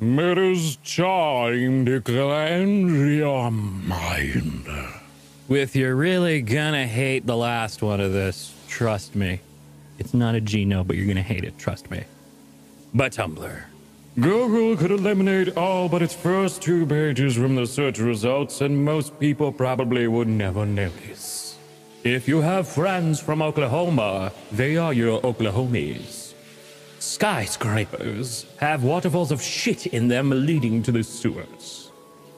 It is time to cleanse your mind. With you're really gonna hate the last one of this, trust me. It's not a Geno, but you're gonna hate it, trust me. But Tumblr. Google could eliminate all but its first two pages from the search results, and most people probably would never notice. If you have friends from Oklahoma, they are your Oklahomies. Skyscrapers have waterfalls of shit in them leading to the sewers.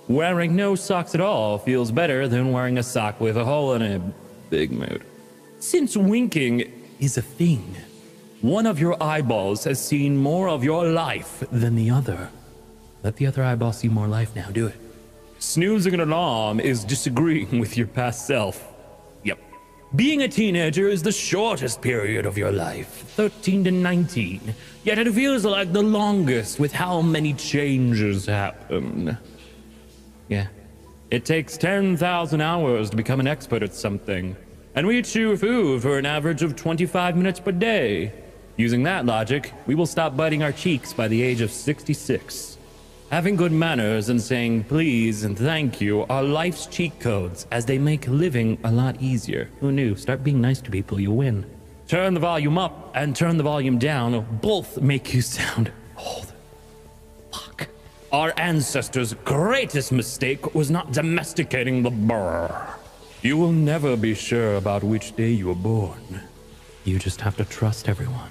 Wearing no socks at all feels better than wearing a sock with a hole in it. Big mood. Since winking is a thing, one of your eyeballs has seen more of your life than the other. Let the other eyeball see more life now. Do it. Snoozing an alarm is disagreeing with your past self. Being a teenager is the shortest period of your life, 13 to 19, yet it feels like the longest with how many changes happen. Yeah. It takes 10,000 hours to become an expert at something, and we chew food for an average of 25 minutes per day. Using that logic, we will stop biting our cheeks by the age of 66. Having good manners and saying please and thank you are life's cheat codes as they make living a lot easier. Who knew? Start being nice to people, you win. Turn the volume up and turn the volume down. Both make you sound old. Fuck. Our ancestors' greatest mistake was not domesticating the burr. You will never be sure about which day you were born. You just have to trust everyone.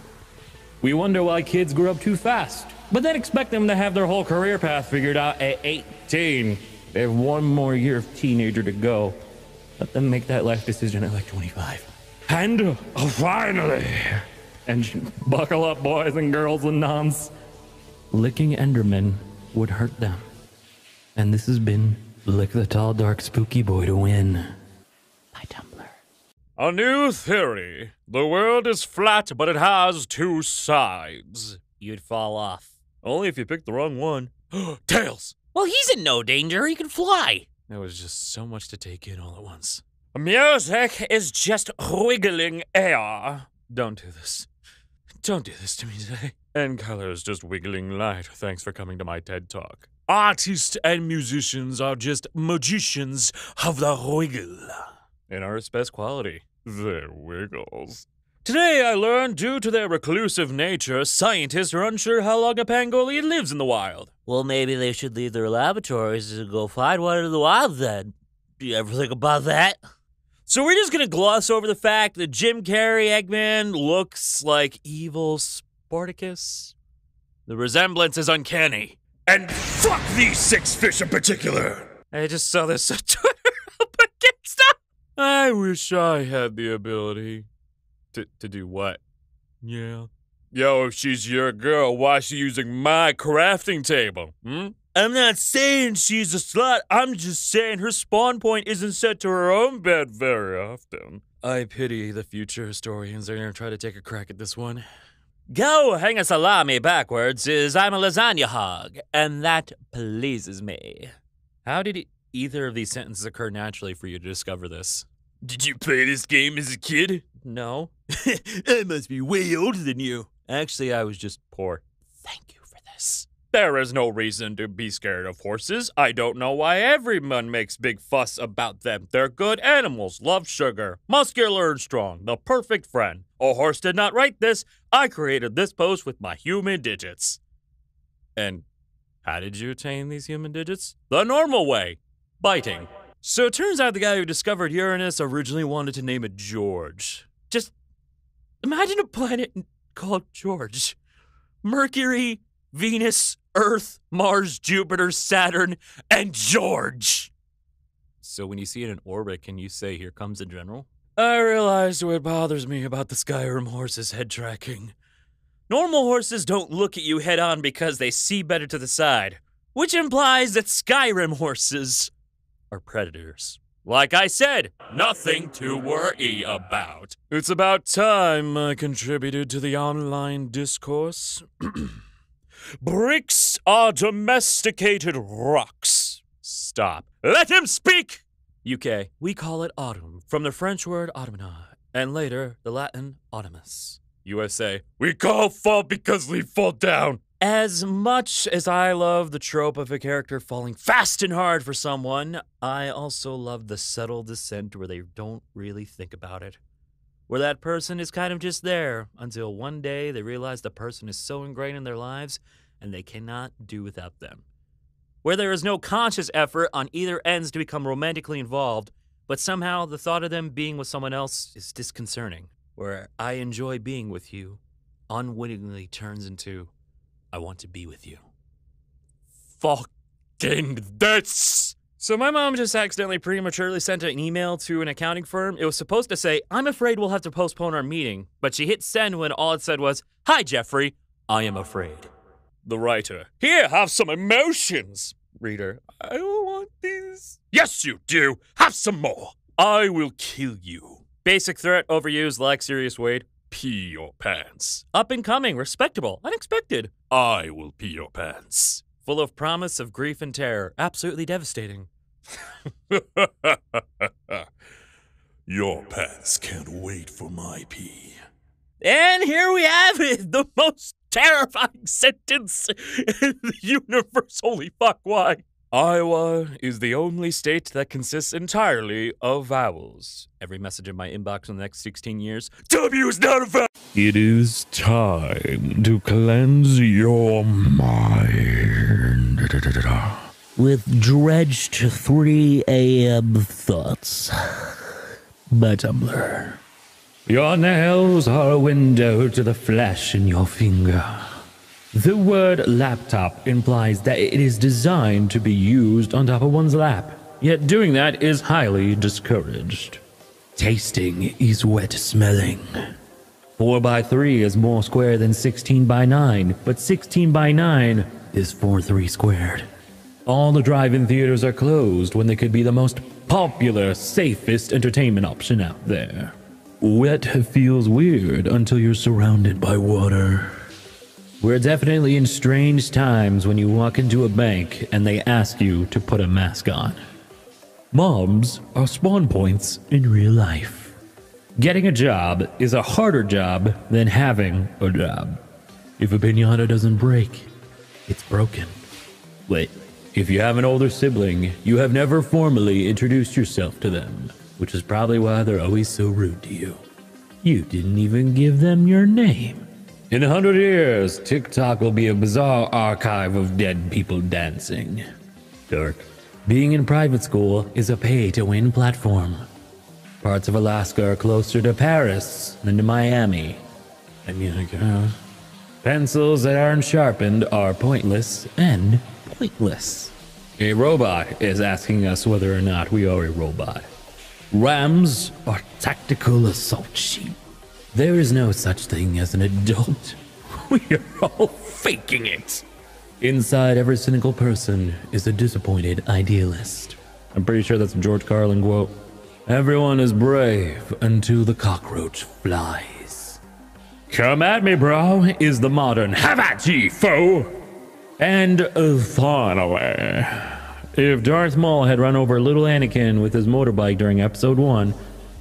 We wonder why kids grow up too fast, but then expect them to have their whole career path figured out at 18. They have one more year of teenager to go. Let them make that life decision at like 25. And uh, finally, and buckle up, boys and girls and nuns. Licking Enderman would hurt them. And this has been Lick the Tall Dark Spooky Boy to win. By Tumblr. A new theory. The world is flat, but it has two sides. You'd fall off. Only if you pick the wrong one. Tails! Well, he's in no danger. He can fly. There was just so much to take in all at once. Music is just wiggling air. Don't do this. Don't do this to me today. And color is just wiggling light. Thanks for coming to my TED Talk. Artists and musicians are just magicians of the wiggle. In our best quality, their wiggles. Today I learned due to their reclusive nature, scientists are unsure how long a pangolin lives in the wild. Well, maybe they should leave their laboratories and go find one in the wild then. Do you ever think about that? So we're just gonna gloss over the fact that Jim Carrey Eggman looks like evil Spartacus. The resemblance is uncanny. And fuck these six fish in particular! I just saw this on Twitter up against them. I wish I had the ability. To, to do what? Yeah. Yo, if she's your girl, why is she using my crafting table? Hmm? I'm not saying she's a slut. I'm just saying her spawn point isn't set to her own bed very often. I pity the future historians that are going to try to take a crack at this one. Go hang a salami backwards is I'm a lasagna hog, and that pleases me. How did either of these sentences occur naturally for you to discover this? Did you play this game as a kid? No. I must be way older than you. Actually, I was just poor. Thank you for this. There is no reason to be scared of horses. I don't know why everyone makes big fuss about them. They're good animals, love sugar, muscular and strong, the perfect friend. A horse did not write this. I created this post with my human digits. And how did you attain these human digits? The normal way biting. So it turns out the guy who discovered Uranus originally wanted to name it George. Imagine a planet called George. Mercury, Venus, Earth, Mars, Jupiter, Saturn, and George. So when you see it in orbit, can you say, Here comes a general? I realized what bothers me about the Skyrim horse's head tracking. Normal horses don't look at you head on because they see better to the side, which implies that Skyrim horses are predators. Like I said, nothing to worry about. It's about time I contributed to the online discourse. Bricks are domesticated rocks. Stop. Let him speak! UK, we call it autumn, from the French word autumna, and later the Latin autumnus. USA, we call fall because we fall down. As much as I love the trope of a character falling fast and hard for someone, I also love the subtle descent where they don't really think about it. Where that person is kind of just there until one day they realize the person is so ingrained in their lives and they cannot do without them. Where there is no conscious effort on either ends to become romantically involved, but somehow the thought of them being with someone else is disconcerting. Where I enjoy being with you unwittingly turns into I want to be with you. Fucking this! So my mom just accidentally prematurely sent an email to an accounting firm. It was supposed to say, I'm afraid we'll have to postpone our meeting, but she hit send when all it said was, Hi, Jeffrey. I am afraid. The writer. Here, have some emotions. Reader. I don't want these. Yes, you do. Have some more. I will kill you. Basic threat overused like Serious Wade. Pee your pants. Up and coming, respectable, unexpected. I will pee your pants. Full of promise of grief and terror. Absolutely devastating. your pants can't wait for my pee. And here we have it, the most terrifying sentence in the universe. Holy fuck, why? Iowa is the only state that consists entirely of vowels. Every message in my inbox in the next 16 years. W is not a vowel. It is time to cleanse your mind with dredged 3 a.m. thoughts by Tumblr. Your nails are a window to the flesh in your finger. The word laptop implies that it is designed to be used on top of one's lap, yet doing that is highly discouraged. Tasting is wet smelling. 4 by 3 is more square than 16 by 9, but 16 by 9 is 4 3 squared. All the drive in theaters are closed when they could be the most popular, safest entertainment option out there. Wet feels weird until you're surrounded by water. We're definitely in strange times when you walk into a bank and they ask you to put a mask on. Mobs are spawn points in real life. Getting a job is a harder job than having a job. If a pinata doesn't break, it's broken. Wait, if you have an older sibling, you have never formally introduced yourself to them, which is probably why they're always so rude to you. You didn't even give them your name. In a hundred years, TikTok will be a bizarre archive of dead people dancing. Dark. Being in private school is a pay to win platform. Parts of Alaska are closer to Paris than to Miami. I mean, I guess. Pencils that aren't sharpened are pointless and pointless. A robot is asking us whether or not we are a robot. Rams are tactical assault sheep. There is no such thing as an adult. We are all faking it. Inside every cynical person is a disappointed idealist. I'm pretty sure that's a George Carlin quote. Everyone is brave until the cockroach flies. Come at me, bro, is the modern have at ye, foe. And uh, finally, if Darth Maul had run over little Anakin with his motorbike during episode 1,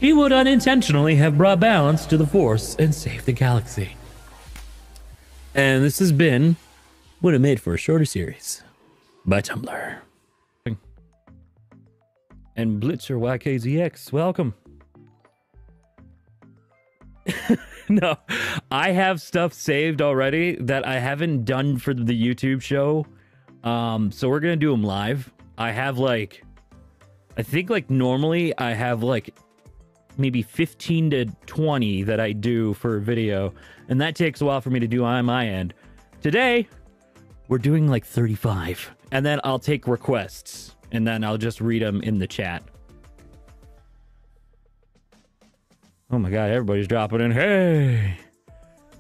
he would unintentionally have brought balance to the Force and saved the galaxy. And this has been would have made for a shorter series by Tumblr. And Blitzer YKZX, welcome. no, I have stuff saved already that I haven't done for the YouTube show. Um, so we're gonna do them live. I have like, I think like normally I have like maybe 15 to 20 that I do for a video, and that takes a while for me to do on my end. Today, we're doing like 35, and then I'll take requests, and then I'll just read them in the chat. Oh my god, everybody's dropping in. Hey!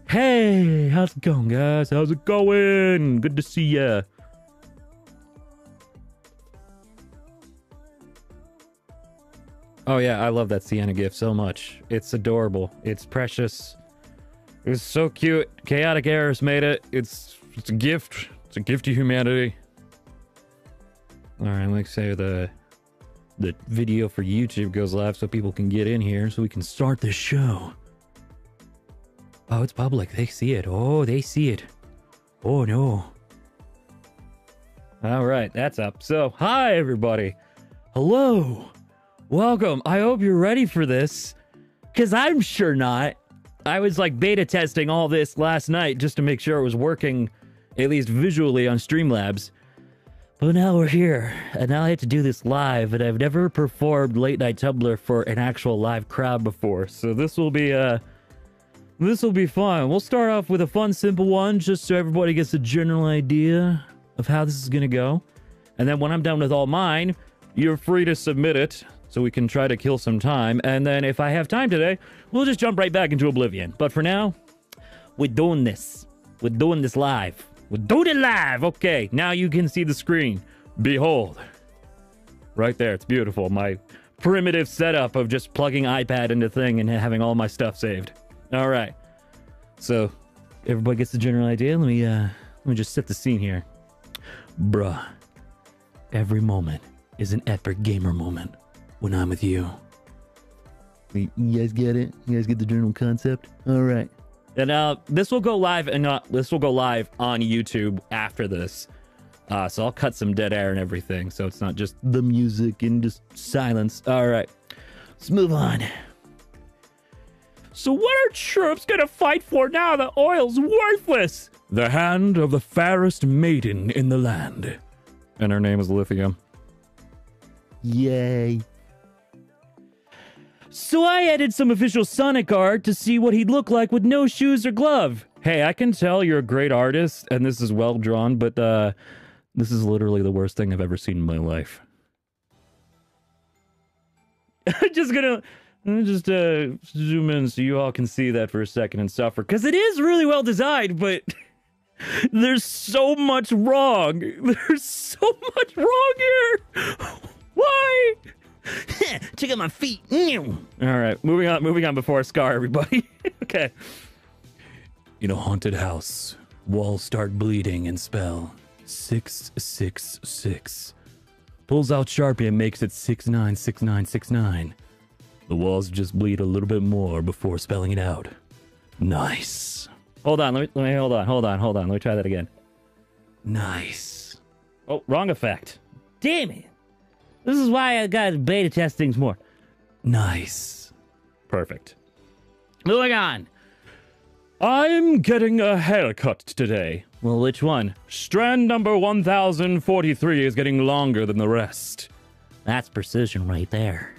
Hey! How's it going, guys? How's it going? Good to see ya. Oh yeah, I love that Cyana gift so much. It's adorable. It's precious. It's so cute. Chaotic Errors made it. It's it's a gift. It's a gift to humanity. All right, let's say the the video for YouTube goes live so people can get in here so we can start the show. Oh, it's public. They see it. Oh, they see it. Oh no. All right, that's up. So, hi everybody. Hello. Welcome. I hope you're ready for this. Cause I'm sure not. I was like beta testing all this last night just to make sure it was working, at least visually on Streamlabs. But now we're here, and now I have to do this live, and I've never performed late night Tumblr for an actual live crowd before. So this will be uh this will be fun. We'll start off with a fun, simple one, just so everybody gets a general idea of how this is gonna go. And then when I'm done with all mine, you're free to submit it so we can try to kill some time. And then if I have time today, we'll just jump right back into Oblivion. But for now, we're doing this. We're doing this live. We're doing it live. Okay, now you can see the screen. Behold. Right there. It's beautiful. My primitive setup of just plugging iPad into thing and having all my stuff saved. All right. So everybody gets the general idea. Let me uh let me just set the scene here. Bruh. Every moment is an epic gamer moment when I'm with you. You guys get it? You guys get the general concept? All right. And uh, this will go live, and uh, this will go live on YouTube after this. Uh, so I'll cut some dead air and everything, so it's not just the music and just silence. All right, let's move on. So what are troops gonna fight for now that oil's worthless? The hand of the fairest maiden in the land. And her name is Lithium. Yay. So I added some official Sonic art to see what he'd look like with no shoes or glove. Hey, I can tell you're a great artist and this is well drawn, but uh, this is literally the worst thing I've ever seen in my life. I'm just gonna just uh, zoom in so you all can see that for a second and suffer, because it is really well designed, but there's so much wrong. There's so much wrong here. Why? Check out my feet. All right, moving on. Moving on before I scar everybody. okay. In a haunted house, walls start bleeding and spell six six six. Pulls out Sharpie and makes it six nine six nine six nine. The walls just bleed a little bit more before spelling it out. Nice. Hold on. Let me, let me hold on. Hold on. Hold on. Let me try that again. Nice. Oh, wrong effect. Damn it. This is why I gotta beta test things more. Nice. Perfect. Moving on. I'm getting a haircut today. Well, which one? Strand number 1043 is getting longer than the rest. That's precision right there.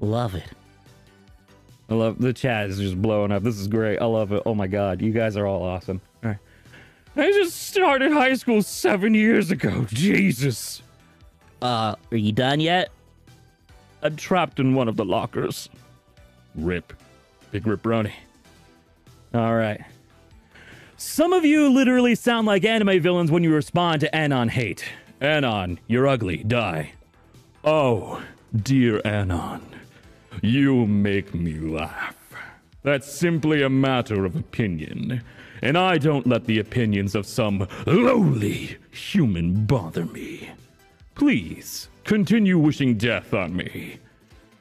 Love it. I love the chat is just blowing up. This is great. I love it. Oh my god, you guys are all awesome. All right. I just started high school seven years ago. Jesus. Uh, are you done yet? I'm trapped in one of the lockers. Rip. Big Rip Brony. All right. Some of you literally sound like anime villains when you respond to Anon hate. Anon, you're ugly. Die. Oh, dear Anon, you make me laugh. That's simply a matter of opinion, and I don't let the opinions of some lowly human bother me. Please, continue wishing death on me.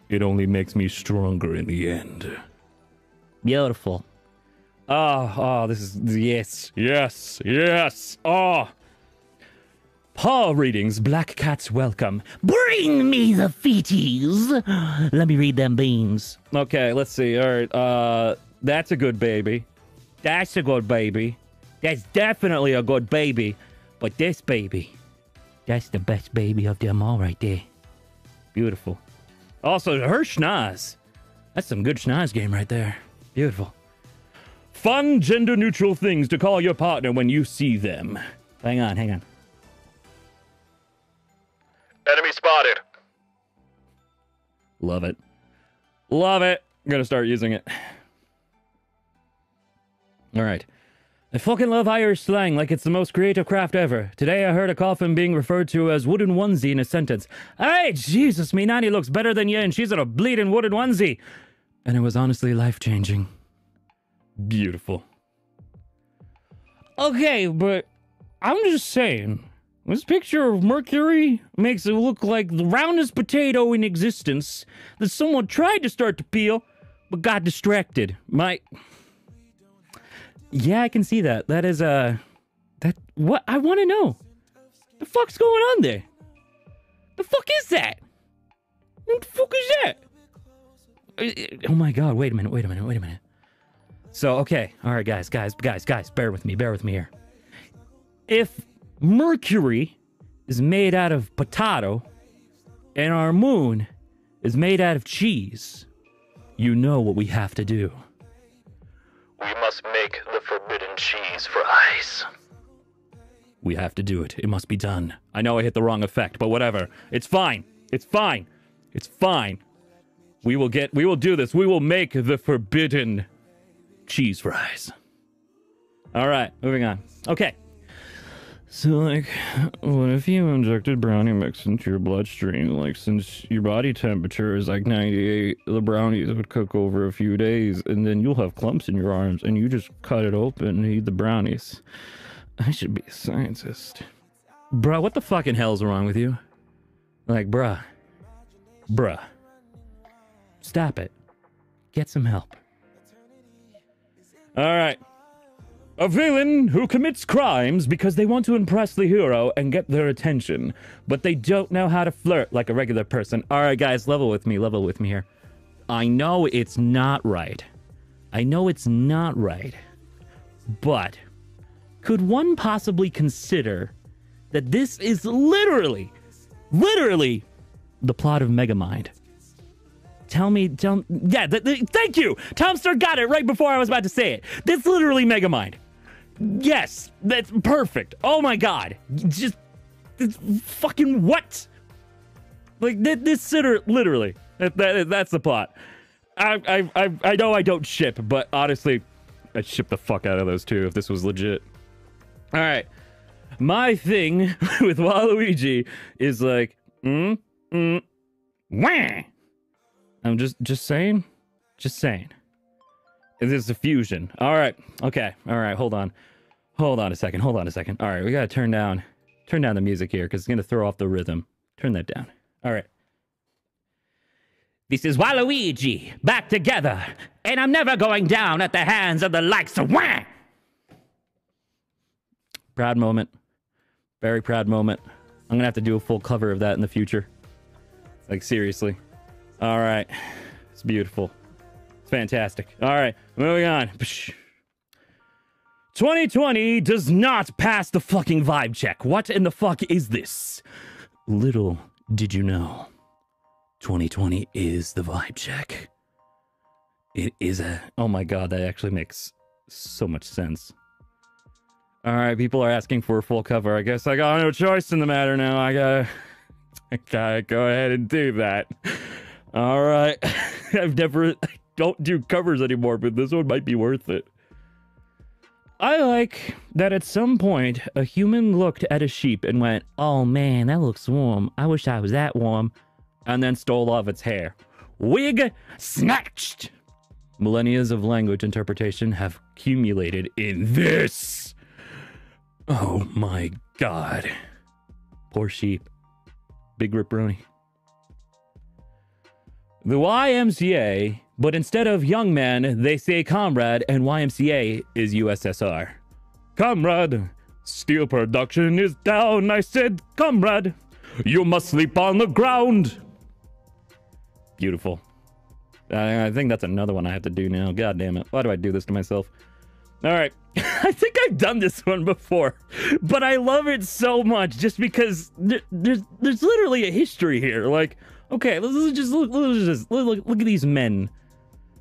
It only makes me stronger in the end. Beautiful. Oh, oh, this is yes, yes, yes. Ah. Oh. Paw readings, Black Cat's welcome. Bring me the feeties. Let me read them beans. Okay, let's see. All right, uh, that's a good baby. That's a good baby. That's definitely a good baby. But this baby, that's the best baby of them all right there. Beautiful. Also, her schnoz. That's some good schnoz game right there. Beautiful. Fun gender neutral things to call your partner when you see them. Hang on, hang on. Enemy spotted. Love it. Love it. I'm gonna start using it. All right. I fucking love Irish slang like it's the most creative craft ever. Today I heard a coffin being referred to as wooden onesie in a sentence. Hey, Jesus, me nanny looks better than you and she's in a bleeding wooden onesie. And it was honestly life changing. Beautiful. Okay, but I'm just saying, this picture of Mercury makes it look like the roundest potato in existence that someone tried to start to peel, but got distracted. My. Yeah, I can see that. That is a. That what I want to know. The fuck's going on there? The fuck is that? What the fuck is that? Uh, Oh my god, wait a minute, wait a minute, wait a minute. So, okay, all right, guys, guys, guys, guys, bear with me, bear with me here. If Mercury is made out of potato and our moon is made out of cheese, you know what we have to do. We must make the forbidden cheese for ice. We have to do it. It must be done. I know I hit the wrong effect, but whatever. It's fine. It's fine. It's fine. We will get we will do this. We will make the forbidden cheese fries. All right, moving on. Okay. So like what if you injected brownie mix into your bloodstream? Like since your body temperature is like 98, the brownies would cook over a few days and then you'll have clumps in your arms and you just cut it open and eat the brownies. I should be a scientist. Bruh, what the fucking hell's wrong with you? Like, bruh. Bruh. Stop it. Get some help. Alright. A villain who commits crimes because they want to impress the hero and get their attention, but they don't know how to flirt like a regular person. Alright, guys, level with me, level with me here. I know it's not right. I know it's not right. But could one possibly consider that this is literally, literally the plot of Megamind? Tell me, tell yeah, th- th- thank you. Tomster got it right before I was about to say it. That's literally Megamind. Yes, that's perfect. Oh my god, just fucking what? Like th- this sitter, literally. That, that, that's the plot. I, I I I know I don't ship, but honestly, I'd ship the fuck out of those two if this was legit. All right. My thing with Waluigi is like, mm, mm, wah. I'm just, just saying, just saying. This is a fusion. All right. Okay. All right. Hold on. Hold on a second. Hold on a second. All right. We gotta turn down, turn down the music here because it's gonna throw off the rhythm. Turn that down. All right. This is Waluigi back together, and I'm never going down at the hands of the likes of Wah. Proud moment. Very proud moment. I'm gonna have to do a full cover of that in the future. Like seriously. All right. It's beautiful. It's fantastic. All right, moving on. 2020 does not pass the fucking vibe check. What in the fuck is this? Little did you know. 2020 is the vibe check. It is a. Oh my god, that actually makes so much sense. All right, people are asking for a full cover. I guess I got no choice in the matter now. I gotta, I gotta go ahead and do that. All right, I've never, I don't do covers anymore, but this one might be worth it. I like that at some point a human looked at a sheep and went, "Oh man, that looks warm. I wish I was that warm," and then stole off its hair. Wig snatched. Millennia of language interpretation have accumulated in this. Oh my god. Poor sheep. Big ripperoni. The YMCA, but instead of young man, they say comrade, and YMCA is USSR. Comrade, steel production is down. I said, comrade, you must sleep on the ground. Beautiful. I, think that's another one I have to do now. God damn it. Why do I do this to myself? All right. I think I've done this one before, but I love it so much just because there, there's there's literally a history here. Like, okay, let's, let's just let's just look, look at these men.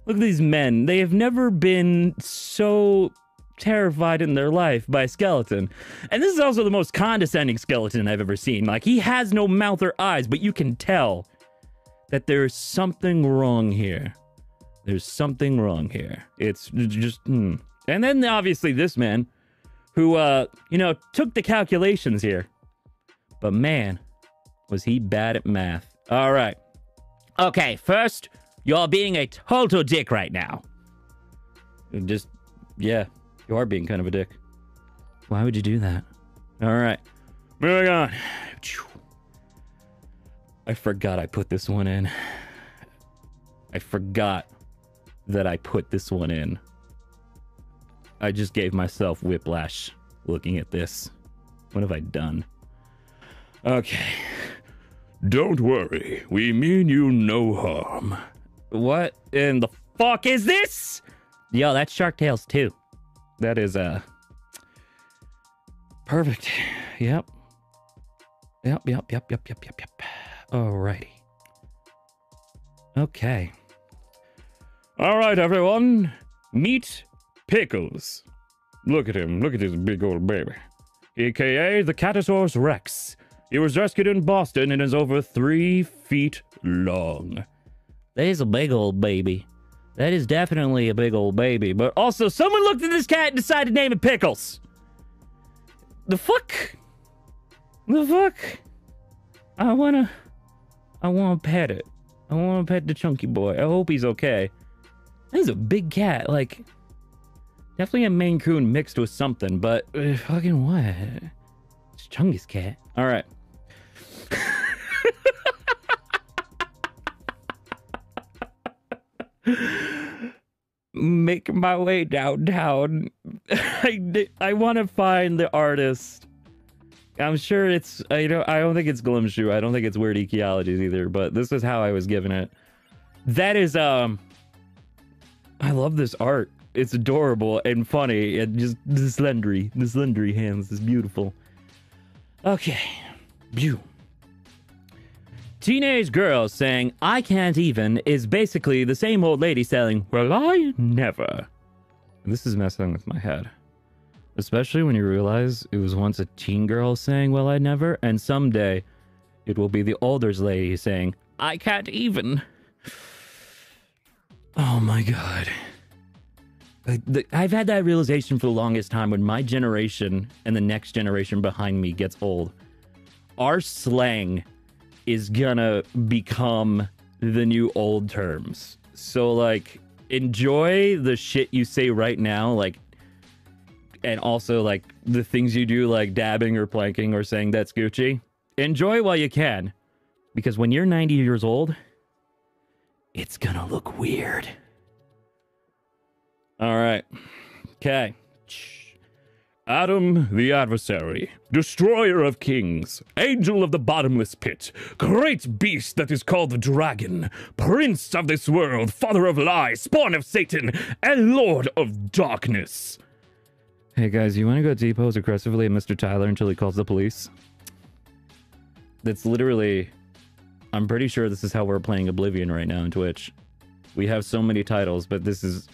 Look at these men. They have never been so terrified in their life by a skeleton. And this is also the most condescending skeleton I've ever seen. Like, he has no mouth or eyes, but you can tell that there's something wrong here. There's something wrong here. It's just, hmm. And then obviously this man, who, uh, you know, took the calculations here. But man, was he bad at math. All right. Okay, first, you're being a total dick right now. Just, yeah, you are being kind of a dick. Why would you do that? All right. Moving on. I forgot I put this one in. I forgot that I put this one in. I just gave myself whiplash looking at this. What have I done? Okay. Don't worry, we mean you no harm. What in the fuck is this? Yo, that's Shark Tales too. That is uh perfect. Yep. Yep, yep, yep, yep, yep, yep, yep. Alrighty. Okay. All right, everyone, meet Pickles. Look at him, look at his big old baby. AKA the Catosaurus Rex. He was rescued in Boston and is over three feet long. That is a big old baby. That is definitely a big old baby. But also, someone looked at this cat and decided to name it Pickles. The fuck? The fuck? I wanna. I wanna pet it. I wanna pet the chunky boy. I hope he's okay. He's a big cat. Like, definitely a Maine Coon mixed with something, but uh, fucking what? It's Chunky's cat. All right. Make my way downtown. I, I want to find the artist. I'm sure it's I don't I don't think it's Glimshoe. I don't think it's Weird Ecologies either, but this is how I was given it. That is um I love this art. It's adorable and funny and just the slendery, the slendery hands is beautiful. Okay. View. Teenage girl saying, I can't even, is basically the same old lady saying, Well, I never. This is messing with my head. Especially when you realize it was once a teen girl saying, Well, I never, and someday it will be the older lady saying, I can't even. Oh my god. I've had that realization for the longest time when my generation and the next generation behind me gets old. Our slang is gonna become the new old terms. So like enjoy the shit you say right now, like and also like the things you do like dabbing or planking or saying that's Gucci. Enjoy while you can. Because when you're 90 years old, it's gonna look weird. All right. Okay. Adam the adversary, destroyer of kings, angel of the bottomless pit, great beast that is called the dragon, prince of this world, father of lies, spawn of Satan, and lord of darkness. Hey guys, you want to go depose aggressively at Mr. Tyler until he calls the police? That's literally. I'm pretty sure this is how we're playing Oblivion right now on Twitch. We have so many titles, but this is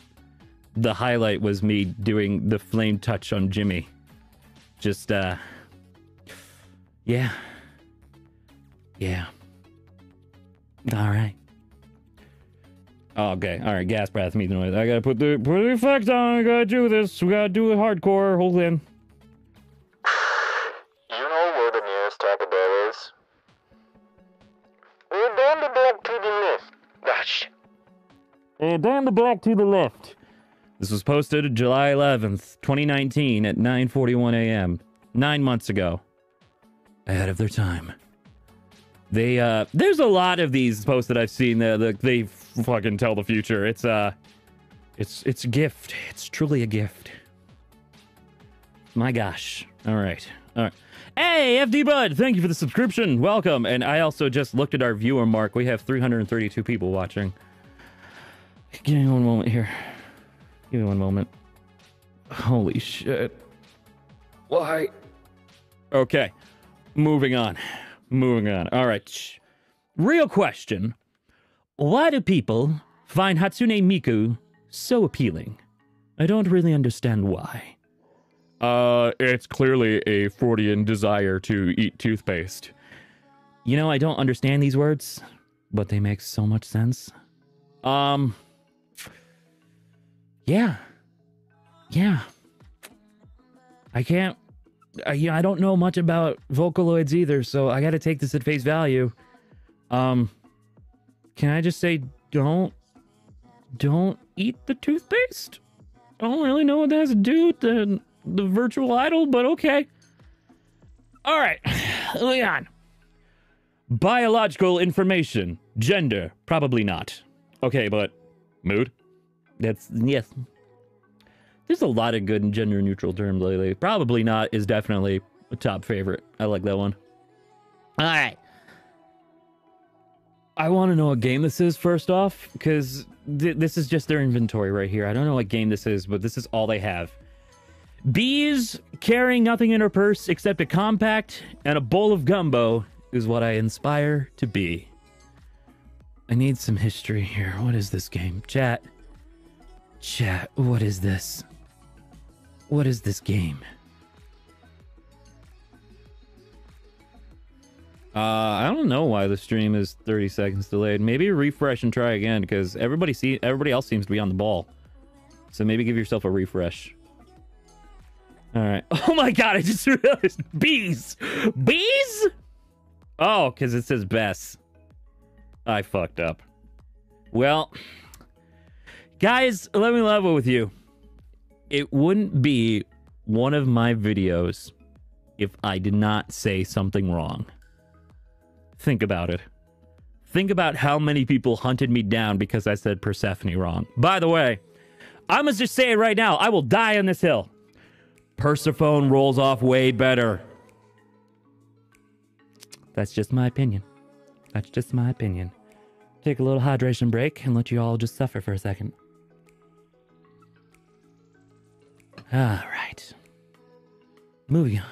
the highlight was me doing the flame touch on Jimmy. Just, uh. Yeah. Yeah. Alright. Okay, alright, gas breath, me the noise. I gotta put the put the effect on, I gotta do this. We gotta do it hardcore. Hold in. You know where the nearest Taco Bell is? We're down the block to the left. Shit. Uh, down the block to the left. This was posted July 11th, 2019 at 9:41 a.m. 9 months ago. Ahead of their time. They uh there's a lot of these posts that I've seen that they fucking tell the future. It's uh it's it's a gift. It's truly a gift. My gosh. All right. All right. Hey, FD Bud, thank you for the subscription. Welcome. And I also just looked at our viewer mark. We have 332 people watching. Give me one moment here. Give me one moment. Holy shit. Why? Okay. Moving on. Moving on. All right. Real question. Why do people find Hatsune Miku so appealing? I don't really understand why. Uh, it's clearly a Freudian desire to eat toothpaste. You know, I don't understand these words, but they make so much sense. Um, yeah, yeah. I can't. I, you know, I don't know much about Vocaloids either, so I got to take this at face value. Um, can I just say, don't, don't eat the toothpaste? I don't really know what that has to do with the the virtual idol, but okay. All right, Leon. Biological information, gender, probably not. Okay, but Mood? That's yes. There's a lot of good and gender neutral terms lately. Probably not is definitely a top favorite. I like that one. All right. I want to know what game this is first off, because th- this is just their inventory right here. I don't know what game this is, but this is all they have. Bees carrying nothing in her purse except a compact and a bowl of gumbo is what I inspire to be. I need some history here. What is this game? Chat. Chat, what is this? What is this game? Uh, I don't know why the stream is 30 seconds delayed. Maybe refresh and try again because everybody see everybody else seems to be on the ball. So maybe give yourself a refresh. All right. Oh my god, I just realized bees. Bees? Oh, cuz it says Bess. I fucked up. Well, guys, let me level with you. It wouldn't be one of my videos if I did not say something wrong. Think about it. Think about how many people hunted me down because I said Persephone wrong. By the way, I must just say it right now. I will die on this hill. Persephone rolls off way better. That's just my opinion. That's just my opinion. Take a little hydration break and let you all just suffer for a second. All right. Moving on.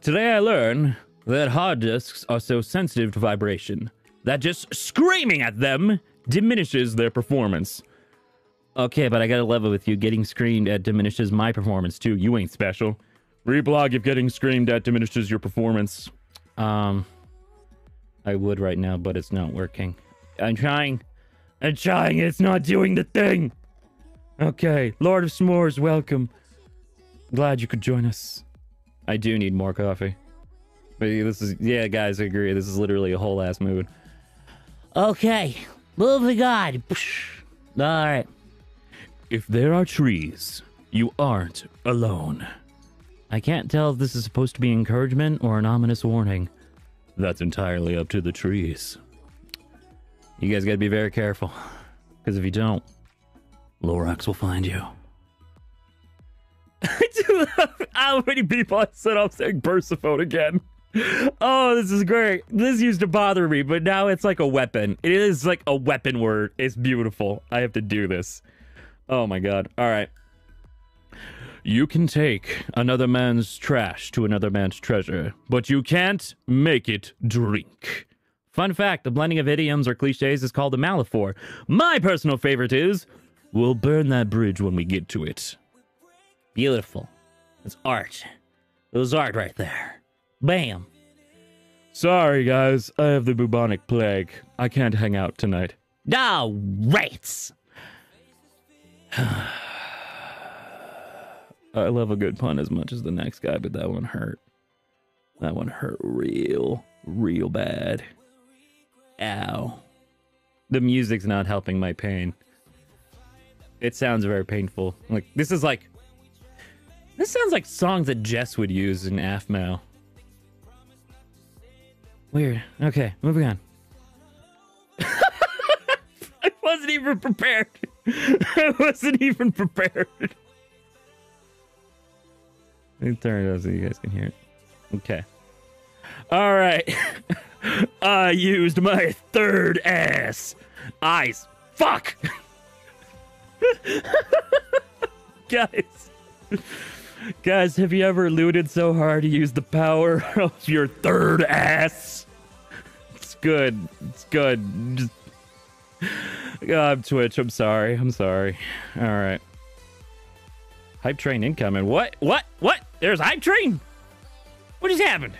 Today I learn that hard disks are so sensitive to vibration that just screaming at them diminishes their performance. Okay, but I gotta level with you. Getting screamed at diminishes my performance too. You ain't special. Reblog if getting screamed at diminishes your performance. Um, I would right now, but it's not working. I'm trying. I'm trying. It's not doing the thing. Okay, Lord of S'mores, welcome. Glad you could join us. I do need more coffee. But this is, yeah, guys, I agree. This is literally a whole ass mood. Okay, moving on. All right. If there are trees, you aren't alone. I can't tell if this is supposed to be encouragement or an ominous warning. That's entirely up to the trees. You guys gotta be very careful. Because if you don't, Lorax will find you. I do love how many people I said I'm saying Persephone again. Oh, this is great. This used to bother me, but now it's like a weapon. It is like a weapon word. It's beautiful. I have to do this. Oh my god. All right. You can take another man's trash to another man's treasure, but you can't make it drink. Fun fact the blending of idioms or cliches is called a malaphor. My personal favorite is We'll burn that bridge when we get to it. Beautiful. It's art. It was art right there. Bam. Sorry, guys. I have the bubonic plague. I can't hang out tonight. No, rates. I love a good pun as much as the next guy, but that one hurt. That one hurt real, real bad. Ow. The music's not helping my pain. It sounds very painful. Like, this is like. This sounds like songs that Jess would use in AFMAO. Weird. Okay, moving on. I wasn't even prepared. I wasn't even prepared. Let me turn it up so you guys can hear it. Okay. All right. I used my third ass. Eyes. Fuck. Guys. Guys, have you ever looted so hard to use the power of your third ass? It's good. It's good. Just... God, Twitch, I'm sorry. I'm sorry. All right. Hype train incoming. What? What? What? There's hype train? What just happened?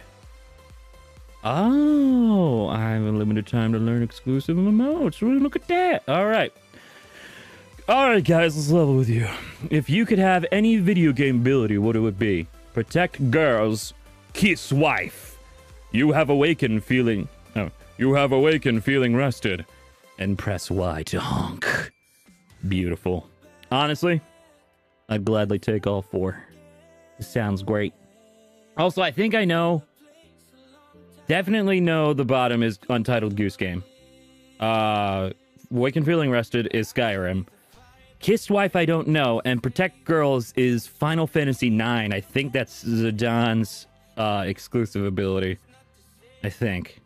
Oh, I have a limited time to learn exclusive emotes. Look at that. All right. All right, guys, let's level with you. If you could have any video game ability, what it would be? Protect girls, kiss wife. You have awakened feeling. Oh, you have awakened feeling rested, and press Y to honk. Beautiful. Honestly, I'd gladly take all four. This sounds great. Also, I think I know. Definitely know the bottom is Untitled Goose Game. Uh, Awaken Feeling Rested is Skyrim. Kissed Wife, I don't know. And Protect Girls is Final Fantasy IX. I think that's Zidane uh, exclusive ability. I think.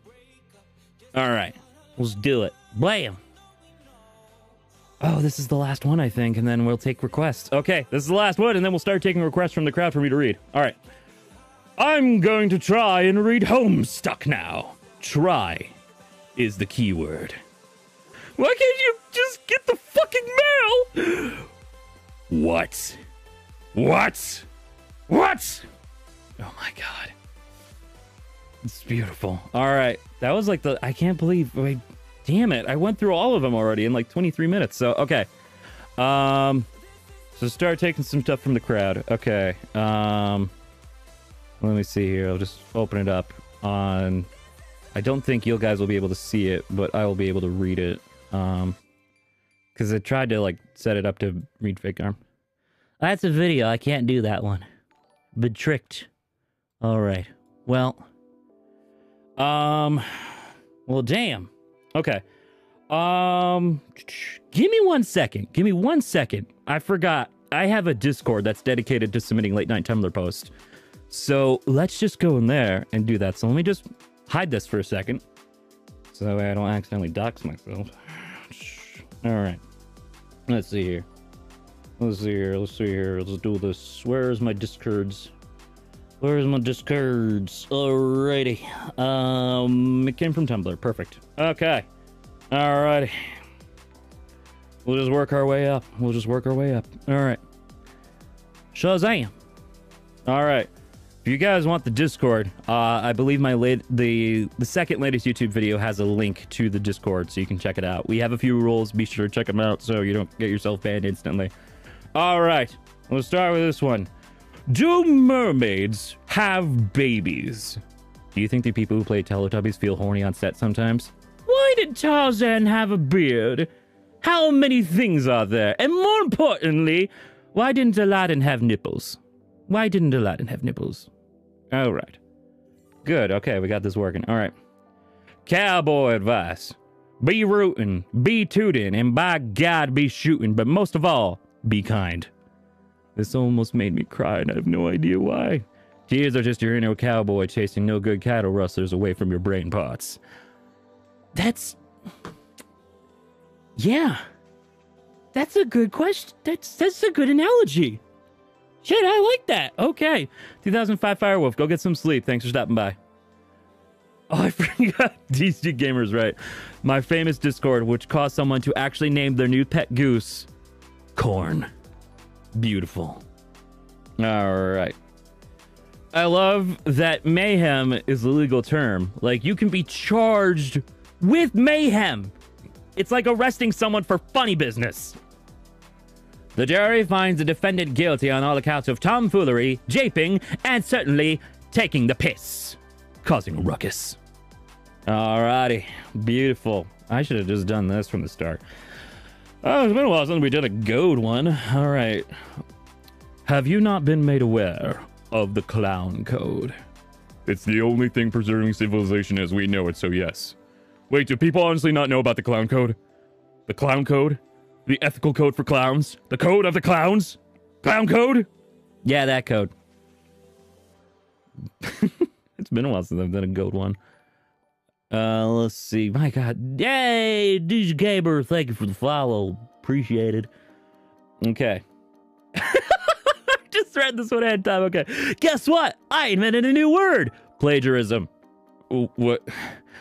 All right, let's do it. Blam. Oh, this is the last one, I think, and then we'll take requests. Okay, this is the last one, and then we'll start taking requests from the crowd for me to read. All right. I'm going to try and read Homestuck now. Try is the key word. Why can't you just get the fucking mail? What? What? What? Oh my god. It's beautiful. All right. That was like the I can't believe wait, damn it. I went through all of them already in like 23 minutes. So, okay. Um so start taking some stuff from the crowd. Okay. Um let me see here. I'll just open it up on I don't think you guys will be able to see it, but I will be able to read it. Um because I tried to like set it up to read fake arm. That's a video. I can't do that one. Been tricked. All right. Well. Um. Well, damn. Okay. Um. Give me one second. Give me one second. I forgot. I have a Discord that's dedicated to submitting late night Tumblr posts. So let's just go in there and do that. So let me just hide this for a second. So that way I don't accidentally dox myself. All right. Let's see here. Let's see here. Let's see here. Let's do this. Where's my discards? Where's my Discords? Alrighty. Um, it came from Tumblr. Perfect. Okay. Alrighty. We'll just work our way up. We'll just work our way up. Alright. Shazam. Alright. If you guys want the Discord, uh, I believe my late the the second latest YouTube video has a link to the Discord, so you can check it out. We have a few rules. Be sure to check them out so you don't get yourself banned instantly. All right, let's start with this one. Do mermaids have babies? Do you think the people who play Teletubbies feel horny on set sometimes? Why did Tarzan have a beard? How many things are there? And more importantly, why didn't Aladdin have nipples? Why didn't Aladdin have nipples? All right. Good. Okay, we got this working. All right. Cowboy advice. Be rooting, be tooting, and by God, be shooting, but most of all, be kind. This almost made me cry, and I have no idea why. Tears are just your inner cowboy chasing no good cattle rustlers away from your brain pots. That's. Yeah. That's a good question. That's that's a good analogy. Shit, I like that. Okay. 2005 Firewolf, go get some sleep. Thanks for stopping by. Oh, I forgot. DC Gamers, right. My famous Discord, which caused someone to actually name their new pet goose Corn. Beautiful. All right. I love that mayhem is a legal term. Like, you can be charged with mayhem. It's like arresting someone for funny business. The jury finds the defendant guilty on all accounts of tomfoolery, japing, and certainly taking the piss, causing a ruckus. Alrighty, beautiful. I should have just done this from the start. Oh, it's been a while since we did a goad one. All right. Have you not been made aware of the clown code? It's the only thing preserving civilization as we know it, so yes. Wait, do people honestly not know about the clown code? The clown code? The ethical code for clowns? The code of the clowns? Clown code? Yeah, that code. it's been a while since I've done a goat one. Uh, let's see. My God. Yay! DJ Gaber, thank you for the follow. Appreciated. Okay. Just read this one ahead of time. Okay. Guess what? I invented a new word. Plagiarism. What?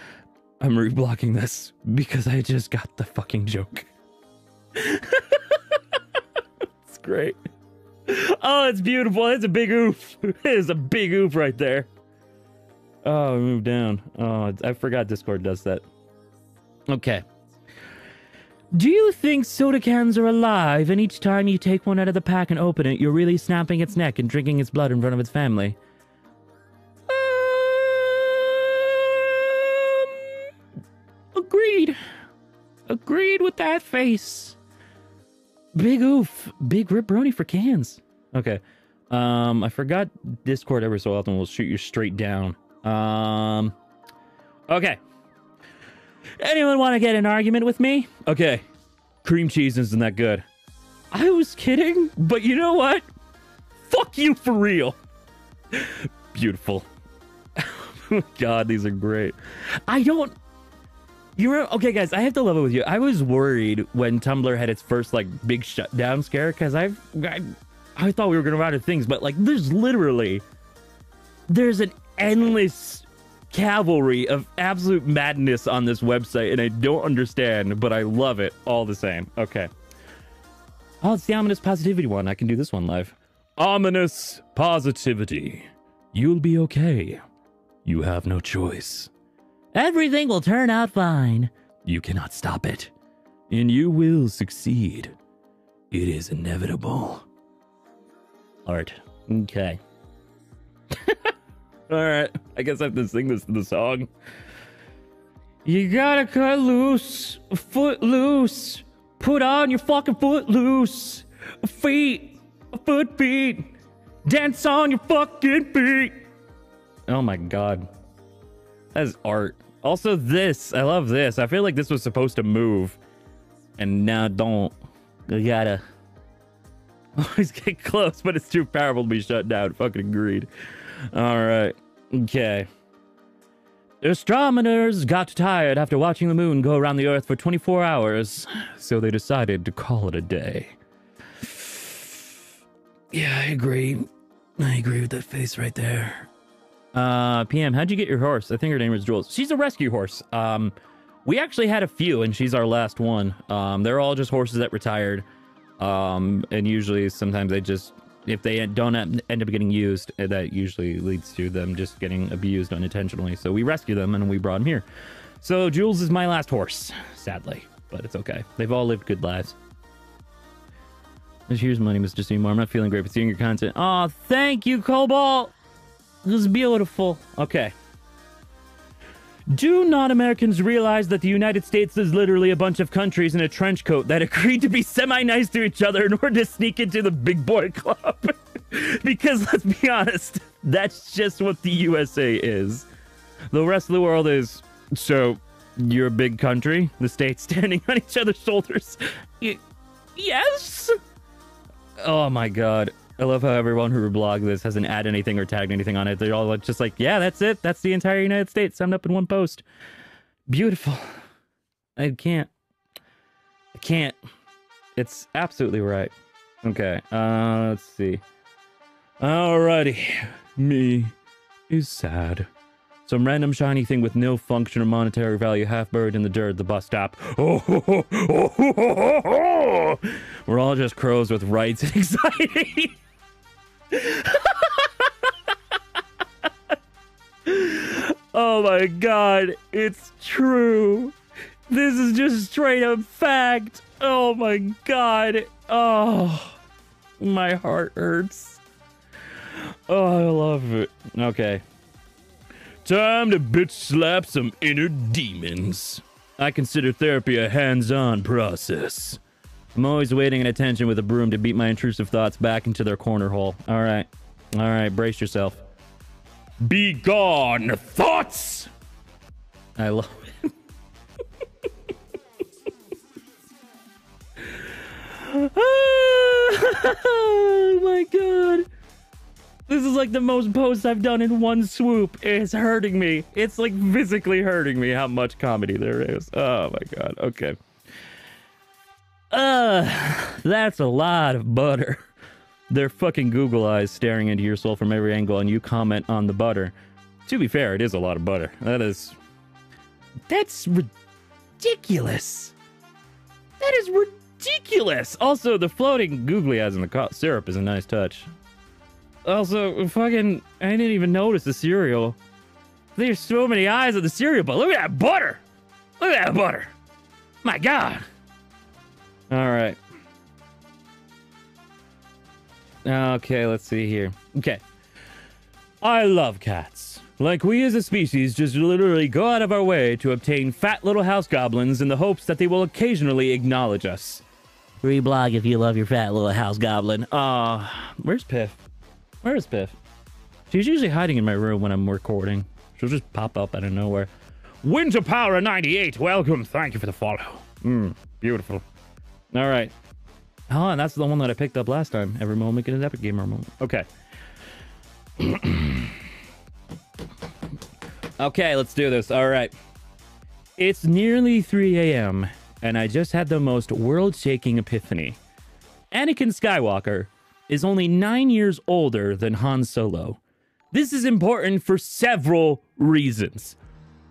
I'm reblogging this because I just got the fucking joke. It's great. Oh, it's beautiful. It's a big oof. It is a big oof right there. Oh, move down. Oh, I forgot Discord does that. Okay. Do you think soda cans are alive and each time you take one out of the pack and open it, you're really snapping its neck and drinking its blood in front of its family? Um, agreed. Agreed with that face. Big oof. Big rip brony for cans. Okay. Um, I forgot Discord every so often will shoot you straight down. Um, okay. Anyone want to get an argument with me? Okay. Cream cheese isn't that good. I was kidding, but you know what? Fuck you for real. Beautiful. God, these are great. I don't. You were okay, guys. I have to level with you. I was worried when Tumblr had its first like big shutdown scare because I've I, I thought we were gonna run out of things, but like there's literally there's an endless cavalry of absolute madness on this website, and I don't understand, but I love it all the same. Okay. Oh, it's the ominous positivity one. I can do this one live. Ominous positivity. You'll be okay. You have no choice. Everything will turn out fine. You cannot stop it. And you will succeed. It is inevitable. Art. Okay. All right. I guess I have to sing this to the song. You gotta cut loose, foot loose. Put on your fucking foot loose. Feet, foot beat. Dance on your fucking feet. Oh my god. That is art. Also, this. I love this. I feel like this was supposed to move. And now don't. You gotta. Always get close, but it's too powerful to be shut down. Fucking agreed. Alright. Okay. The astronomers got tired after watching the moon go around the Earth for 24 hours, so they decided to call it a day. Yeah, I agree. I agree with that face right there. Uh, PM, how'd you get your horse? I think her name is Jules. She's a rescue horse. Um, we actually had a few, and she's our last one. Um, they're all just horses that retired. Um, and usually, sometimes they just, if they don't end up getting used, uh, that usually leads to them just getting abused unintentionally. So we rescue them and we brought them here. So Jules is my last horse, sadly, but it's okay. They've all lived good lives. Here's money, Mr. Seymour. I'm not feeling great for seeing your content. Oh, thank you, Cobalt. This is beautiful. Okay. Do not Americans realize that the United States is literally a bunch of countries in a trench coat that agreed to be semi nice to each other in order to sneak into the big boy club? because let's be honest, that's just what the USA is. The rest of the world is so you're a big country, the states standing on each other's shoulders. Y- yes? Oh my god. I love how everyone who reblogged this hasn't added anything or tagged anything on it. They're all just like, yeah, that's it. That's the entire United States summed up in one post. Beautiful. I can't. I can't. It's absolutely right. Okay. Uh, let's see. Alrighty. Me is sad. Some random shiny thing with no function or monetary value, half buried in the dirt at the bus stop. Oh, ho, ho, ho, We're all just crows with rights and anxiety. Oh my god, it's true. This is just straight up fact. Oh my god. Oh, my heart hurts. Oh, I love it. Okay. Time to bitch slap some inner demons. I consider therapy a hands on process. I'm always waiting in attention with a broom to beat my intrusive thoughts back into their corner hole. All right. All right, brace yourself. Be gone, thoughts! I love it. oh my god. This is like the most posts I've done in one swoop. It's hurting me. It's like physically hurting me how much comedy there is. Oh my god. Okay. Uh, that's a lot of butter. They're fucking Google eyes staring into your soul from every angle, and you comment on the butter. To be fair, it is a lot of butter. That is. That's ridiculous. That is ridiculous. Also, the floating googly eyes in the syrup is a nice touch. Also, fucking, I didn't even notice the cereal. There's so many eyes on the cereal, but look at that butter. Look at that butter. My God. All right. Okay, let's see here. Okay. I love cats. Like we as a species just literally go out of our way to obtain fat little house goblins in the hopes that they will occasionally acknowledge us. Reblog if you love your fat little house goblin. Ah, uh, where's Piff? Where is Piff? She's usually hiding in my room when I'm recording. She'll just pop up out of nowhere. Winter Power 98, welcome. Thank you for the follow. Mmm, beautiful. All right. Oh, and that's the one that I picked up last time. Every moment can an Epic Gamer moment. Okay. okay, let's do this. All right. It's nearly 3 a.m., and I just had the most world shaking epiphany. Anakin Skywalker is only nine years older than Han Solo. This is important for several reasons.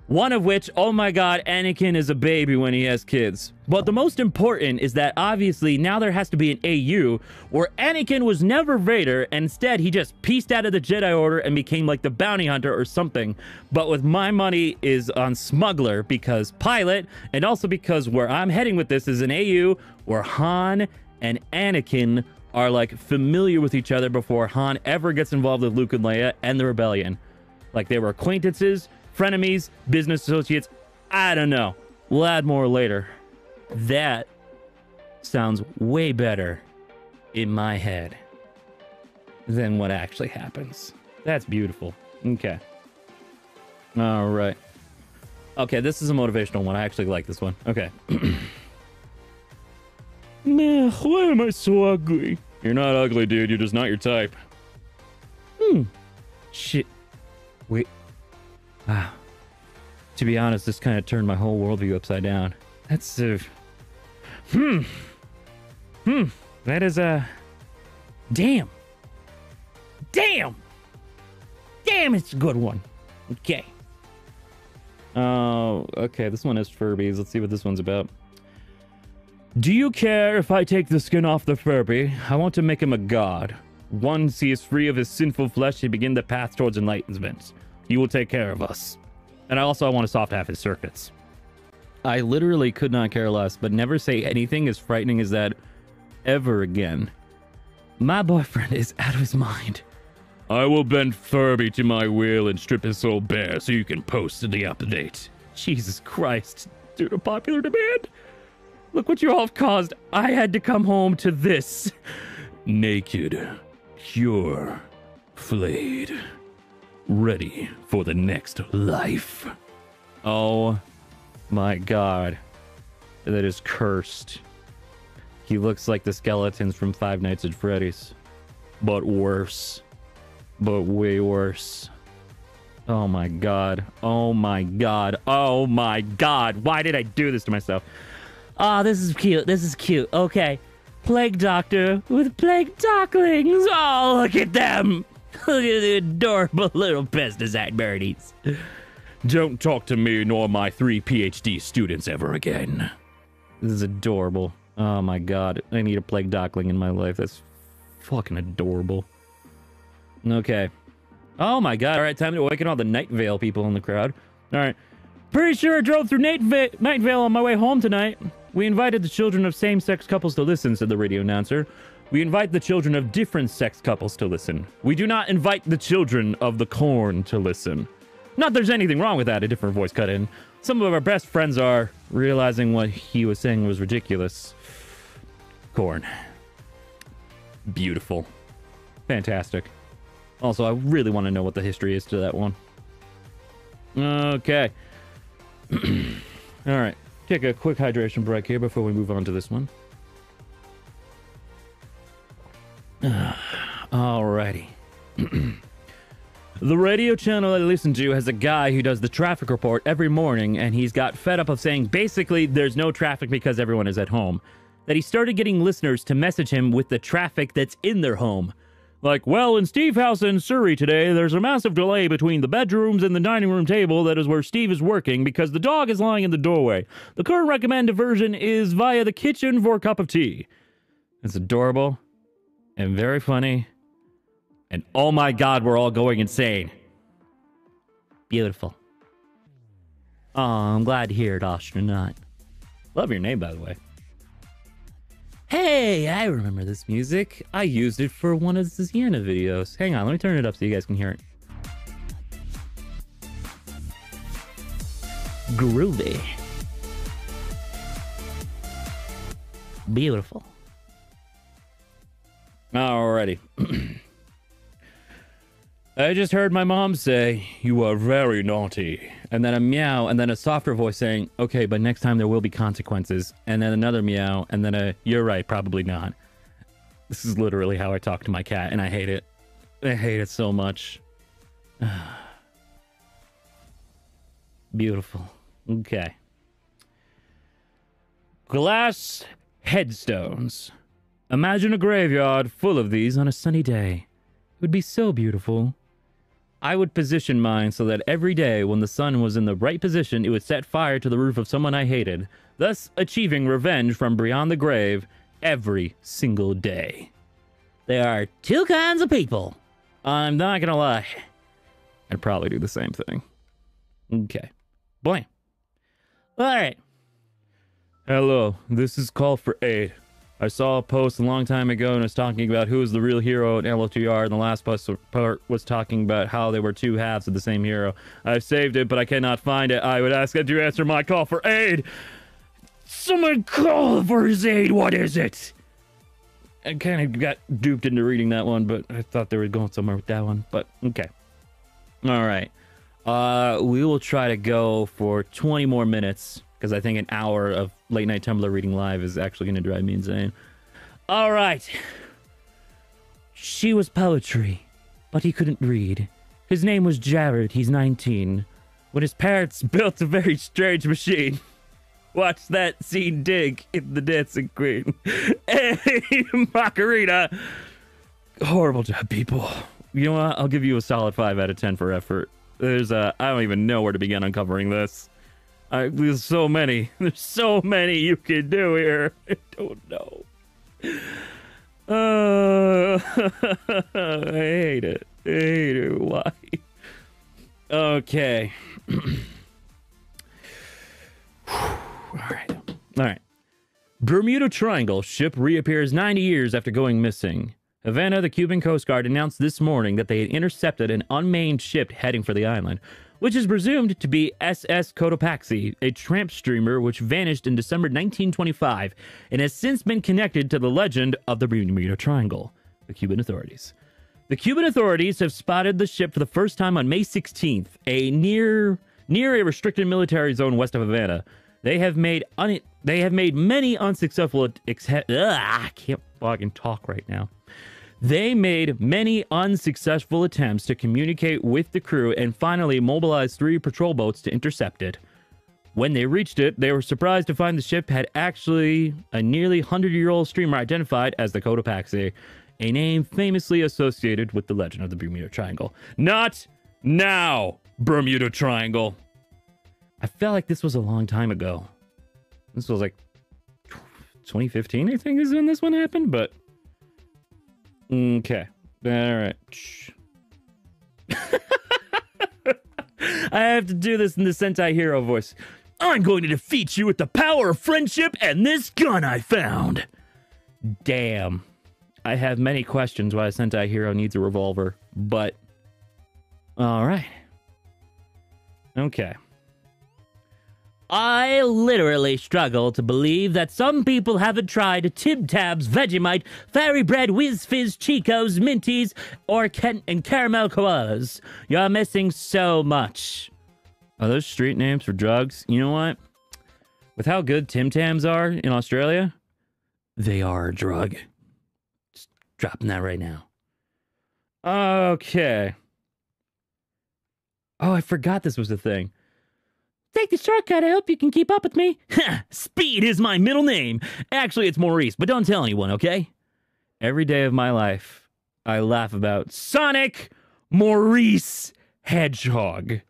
One of which, oh my god, Anakin is a baby when he has kids. But the most important is that obviously now there has to be an AU where Anakin was never Vader and instead he just pieced out of the Jedi Order and became like the bounty hunter or something. But with my money is on Smuggler because Pilot and also because where I'm heading with this is an AU where Han and Anakin are like familiar with each other before Han ever gets involved with Luke and Leia and the rebellion. Like they were acquaintances frenemies, business associates. I don't know. We'll add more later. That sounds way better in my head than what actually happens. That's beautiful. Okay. All right. Okay, this is a motivational one. I actually like this one. Okay. Man, why am I so ugly? You're not ugly, dude. You're just not your type. Hmm. Shit. Wait. Wow. To be honest, this kind of turned my whole worldview upside down. That's uh, hmm, hmm. That is a uh, damn, damn, damn. It's a good one. Okay. Oh, uh, okay. This one is Furbies. Let's see what this one's about. Do you care if I take the skin off the Furby? I want to make him a god. Once he is free of his sinful flesh, he begin the path towards enlightenment. You will take care of us. And I also I want to soft half his circuits. I literally could not care less, but never say anything as frightening as that ever again. My boyfriend is out of his mind. I will bend Furby to my will and strip his soul bare so you can post the update. Jesus Christ, due to popular demand. Look what you all have caused. I had to come home to this. Naked, pure, flayed ready for the next life. Oh my god. That is cursed. He looks like the skeletons from Five Nights at Freddy's. But worse. But way worse. Oh my god. Oh my god. Oh my god. Why did I do this to myself? Ah, oh, this is cute. This is cute. Okay. Plague Doctor with Plague Docklings. Oh, look at them. Look at the adorable little pesticide birdies. Don't talk to me nor my three PhD students ever again. This is adorable. Oh my god. I need a plague dockling in my life. That's fucking adorable. Okay. Oh my god. Alright, time to awaken all the Night Vale people in the crowd. Alright. Pretty sure I drove through Night, Va- Night Vale on my way home tonight. We invited the children of same sex couples to listen, said the radio announcer. We invite the children of different sex couples to listen. We do not invite the children of the corn to listen. Not there's anything wrong with that, a different voice cut in. Some of our best friends are realizing what he was saying was ridiculous. Corn. Beautiful. Fantastic. Also, I really want to know what the history is to that one. Okay. All right. Take a quick hydration break here before we move on to this one. Ah, alrighty. the radio channel I listen to has a guy who does the traffic report every morning, and he's got fed up of saying basically there's no traffic because everyone is at home. That he started getting listeners to message him with the traffic that's in their home. Like, well, in Steve House in Surrey today, there's a massive delay between the bedrooms and the dining room table that is where Steve is working because the dog is lying in the doorway. The current recommended version is via the kitchen for a cup of tea. It's adorable and very funny. And oh my god, we're all going insane. Beautiful. Oh, I'm glad to hear it, astronaut. Love your name, by the way. Hey, I remember this music. I used it for one of the Cyana videos. Hang on, let me turn it up so you guys can hear it. Groovy. Beautiful. Alrighty. I just heard my mom say, You are very naughty. And then a meow, and then a softer voice saying, Okay, but next time there will be consequences. And then another meow, and then a, You're right, probably not. This is literally how I talk to my cat, and I hate it. I hate it so much. Beautiful. Okay. Glass headstones. Imagine a graveyard full of these on a sunny day. It would be so beautiful. I would position mine so that every day when the sun was in the right position, it would set fire to the roof of someone I hated, thus achieving revenge from beyond the grave every single day. There are two kinds of people. I'm not gonna lie. I'd probably do the same thing. Okay. Boy. All right. Hello, this is Call for Aid. I saw a post a long time ago and was talking about who is the real hero in LOTR, and the last post part was talking about how they were two halves of the same hero. I've saved it, but I cannot find it. I would ask that you answer my call for aid. Someone call for his aid. What is it? I kind of got duped into reading that one, but I thought they were going somewhere with that one. But okay. All right. Uh, we will try to go for 20 more minutes because I think an hour of late night Tumblr reading live is actually going to drive me insane. All right. She was poetry, but he couldn't read. His name was Jared. He's 19. When his parents built a very strange machine. Watch that scene dig in the Dancing Queen. hey, Macarena. Horrible job, people. You know what? I'll give you a solid 5 out of 10 for effort. There's uh, I don't even know where to begin uncovering this. I, there's so many. There's so many you can do here. I don't know. Uh, I hate it. I hate it. Why? Okay. All right. All right. Bermuda Triangle ship reappears 90 years after going missing. Havana, the Cuban Coast Guard announced this morning that they had intercepted an unmanned ship heading for the island, which is presumed to be SS Cotopaxi, a tramp streamer which vanished in December 1925 and has since been connected to the legend of the Bermuda Triangle, the Cuban authorities. The Cuban authorities have spotted the ship for the first time on May 16th, a near near a restricted military zone west of Havana. They have made un- they have made many unsuccessful ex- Ugh, I can't fucking talk right now. They made many unsuccessful attempts to communicate with the crew and finally mobilized three patrol boats to intercept it. When they reached it, they were surprised to find the ship had actually a nearly 100 year old streamer identified as the Cotopaxi, a name famously associated with the legend of the Bermuda Triangle. Not now, Bermuda Triangle. I felt like this was a long time ago. This was like 2015, I think, is when this one happened, but Okay. All right. I have to do this in the Sentai Hero voice. I'm going to defeat you with the power of friendship and this gun I found. Damn. I have many questions why a Sentai Hero needs a revolver, but. Alright. Okay. I literally struggle to believe that some people haven't tried Tim Tams, Vegemite, Fairy Bread, Wizz Fizz, Chicos, Minties, or Kent and Caramel Koalas. You're missing so much. Are those street names for drugs? You know what? With how good Tim Tams are in Australia, they are a drug. Just dropping that right now. Okay. Oh, I forgot this was a thing. Take the shortcut. I hope you can keep up with me. Speed is my middle name. Actually, it's Maurice, but don't tell anyone, okay? Every day of my life, I laugh about Sonic Maurice Hedgehog.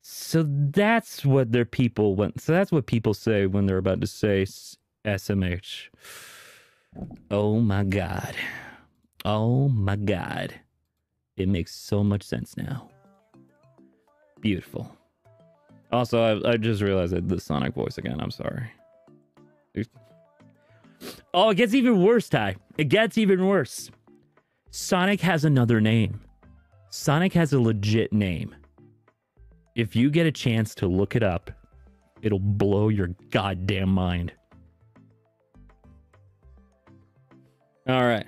So that's what their people went. So that's what people say when they're about to say SMH. Oh my god. Oh my god. It makes so much sense now. Beautiful. Also, I, I just realized that the Sonic voice again. I'm sorry. Oh, it gets even worse, Ty. It gets even worse. Sonic has another name. Sonic has a legit name. If you get a chance to look it up, it'll blow your goddamn mind. All right.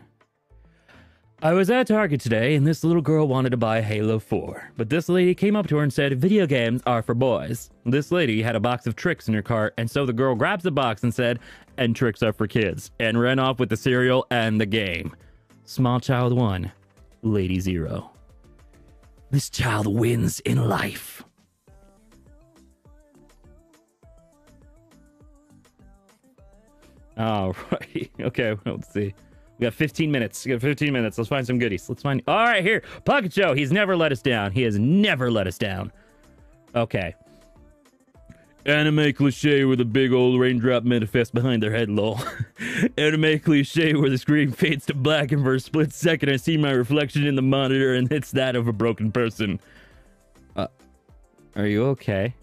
I was at Target today and this little girl wanted to buy Halo 4. But this lady came up to her and said, Video games are for boys. This lady had a box of tricks in her cart, and so the girl grabs the box and said, And tricks are for kids, and ran off with the cereal and the game. Small child 1, lady 0. This child wins in life. All right. Okay, let's see. We got 15 minutes. We got 15 minutes. Let's find some goodies. Let's find. All right, here. Pocket Joe. He's never let us down. He has never let us down. Okay. Anime cliche with a big old raindrop manifest behind their head, lol. Anime cliche where the screen fades to black and for a split second I see my reflection in the monitor and it's that of a broken person. Uh, are you okay?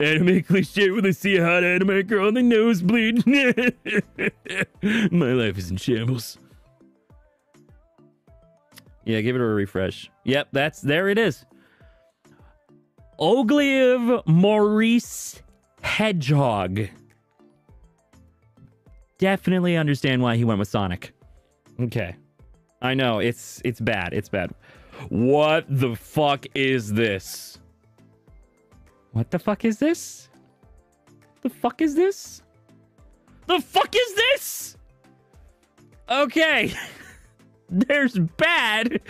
Anime cliche when they see a hot anime girl on the nosebleed. My life is in shambles. Yeah, give it a refresh. Yep, that's there it is. Ogilvie Maurice Hedgehog. Definitely understand why he went with Sonic. Okay. I know, it's it's bad. It's bad. What the fuck is this? What the fuck is this? The fuck is this? The fuck is this? Okay. there's bad,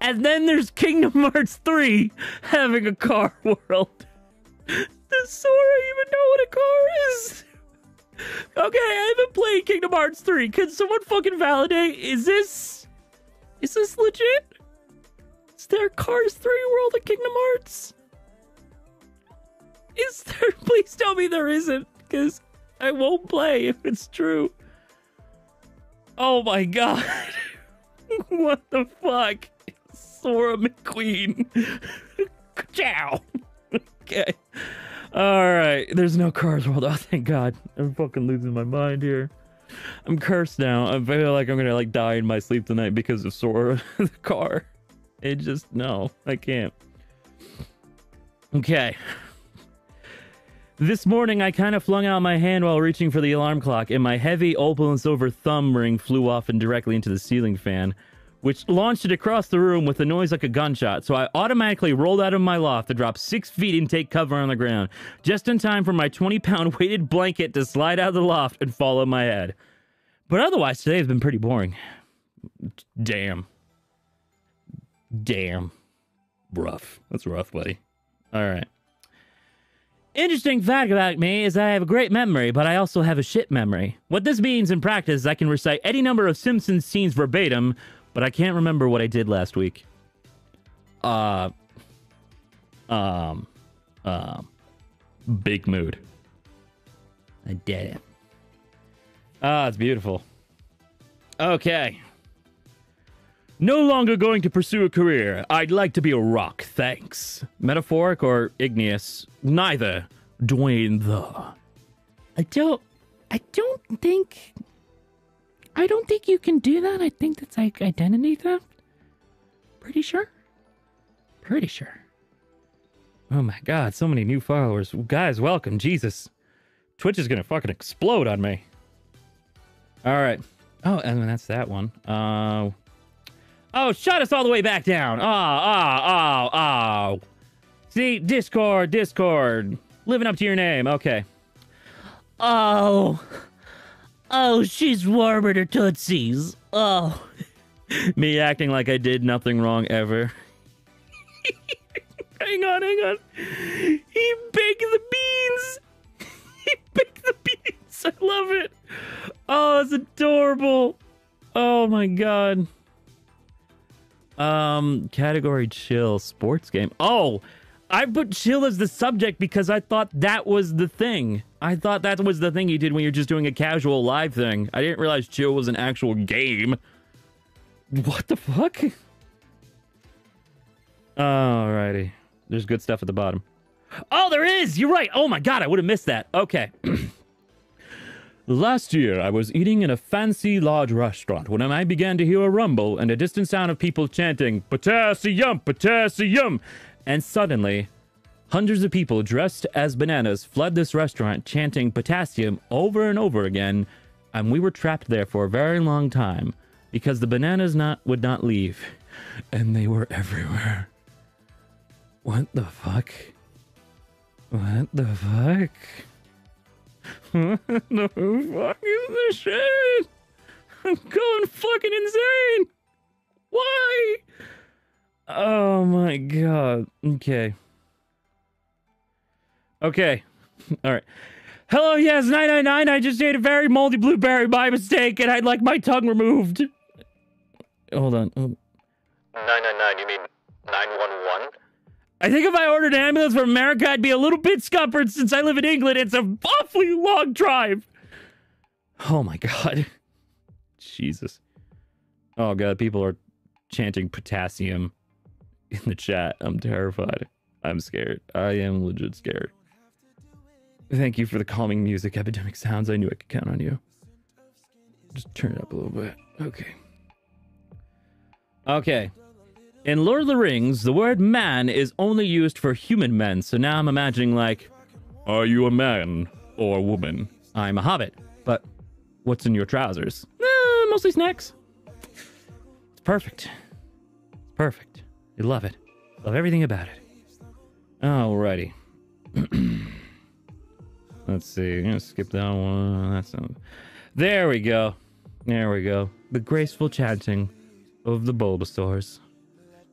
and then there's Kingdom Hearts 3 having a car world. Does Sora even know what a car is? Okay, I haven't played Kingdom Hearts 3. Can someone fucking validate? Is this. Is this legit? Is there Cars 3 World of Kingdom Hearts? Is there? Please tell me there isn't, because I won't play if it's true. Oh my god. what the fuck? Sora McQueen. Ciao. okay. Alright. There's no Cars World. Oh, thank God. I'm fucking losing my mind here. I'm cursed now. I feel like I'm gonna like die in my sleep tonight because of Sora the car. It just no, I can't. Okay. This morning, I kind of flung out my hand while reaching for the alarm clock, and my heavy opal and silver thumb ring flew off and directly into the ceiling fan, which launched it across the room with a noise like a gunshot. So I automatically rolled out of my loft to drop six feet and take cover on the ground, just in time for my 20 pound weighted blanket to slide out of the loft and fall on my head. But otherwise, today has been pretty boring. Damn. Damn. Rough. That's rough, buddy. All right. Interesting fact about me is that I have a great memory, but I also have a shit memory. What this means in practice is I can recite any number of Simpsons scenes verbatim, but I can't remember what I did last week. Uh, um, um, big mood. I did it. Ah, it's beautiful. Okay. No longer going to pursue a career. I'd like to be a rock, thanks. Metaphoric or igneous? Neither. Dwayne the. I don't. I don't think. I don't think you can do that. I think that's like identity theft. Pretty sure. Pretty sure. Oh my god, so many new followers. Guys, welcome. Jesus. Twitch is gonna fucking explode on me. Alright. Oh, and that's that one. Uh Oh, shut us all the way back down. Oh, oh, oh, oh. See, Discord, Discord. Living up to your name. Okay. Oh. Oh, she's warming her tootsies. Oh. Me acting like I did nothing wrong ever. hang on, hang on. He baked the beans. he baked the beans. I love it. Oh, it's adorable. Oh my god. Um, category chill sports game. Oh, I put chill as the subject because I thought that was the thing. I thought that was the thing you did when you're just doing a casual live thing. I didn't realize chill was an actual game. What the fuck? Alrighty. There's good stuff at the bottom. Oh, there is! You're right! Oh my god, I would have missed that. Okay. Last year, I was eating in a fancy large restaurant when I began to hear a rumble and a distant sound of people chanting, Potassium! Potassium! And suddenly, hundreds of people dressed as bananas fled this restaurant chanting potassium over and over again, and we were trapped there for a very long time. because the bananas not would not leave, and they were everywhere. What the fuck? What the fuck? The fuck is this shit? I'm going fucking insane. Why? Oh my god. Okay. Okay. All right. Hello, yes, 999. I just ate a very moldy blueberry by mistake and I'd like my tongue removed. Hold on. Hold- 999, you mean 911? I think if I ordered an ambulance from America, I'd be a little bit scuppered since I live in England. It's a awfully long drive. Oh my god. Jesus. Oh god, people are chanting potassium in the chat. I'm terrified. I'm scared. I am legit scared. Thank you for the calming music, Epidemic Sounds. I knew I could count on you. Just turn it up a little bit. Okay. Okay. In Lord of the Rings, the word man is only used for human men, so now I'm imagining, like, are you a man or a woman? I'm a hobbit, but what's in your trousers? Eh, mostly snacks. It's perfect. It's perfect. I love it. Love everything about it. Alrighty. Let's see. I'm gonna skip that one. That's not... There we go. There we go. The graceful chanting of the Bulbasaurs.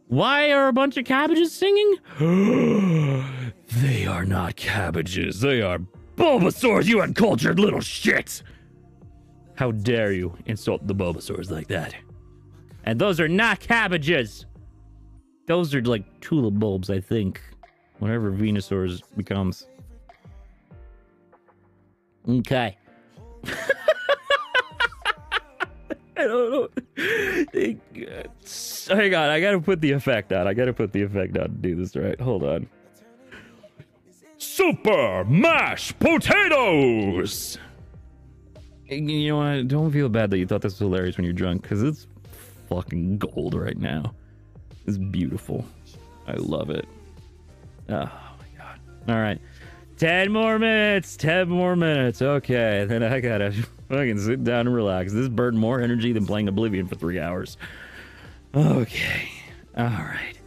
Why are a bunch of cabbages singing? they are not cabbages. They are Bulbasaurs, you uncultured little shit! How dare you insult the Bulbasaurs like that? And those are not cabbages! Those are like tulip bulbs, I think. Whatever Venusaurs becomes. Okay. I don't know. Hang on, I gotta put the effect on. I gotta put the effect on to do this right. Hold on. Super mashed potatoes! You know what? Don't feel bad that you thought this was hilarious when you're drunk, because it's fucking gold right now. It's beautiful. I love it. Oh my god. Alright. 10 more minutes. 10 more minutes. Okay. Then I gotta fucking sit down and relax. This burned more energy than playing Oblivion for three hours. Okay. Alright.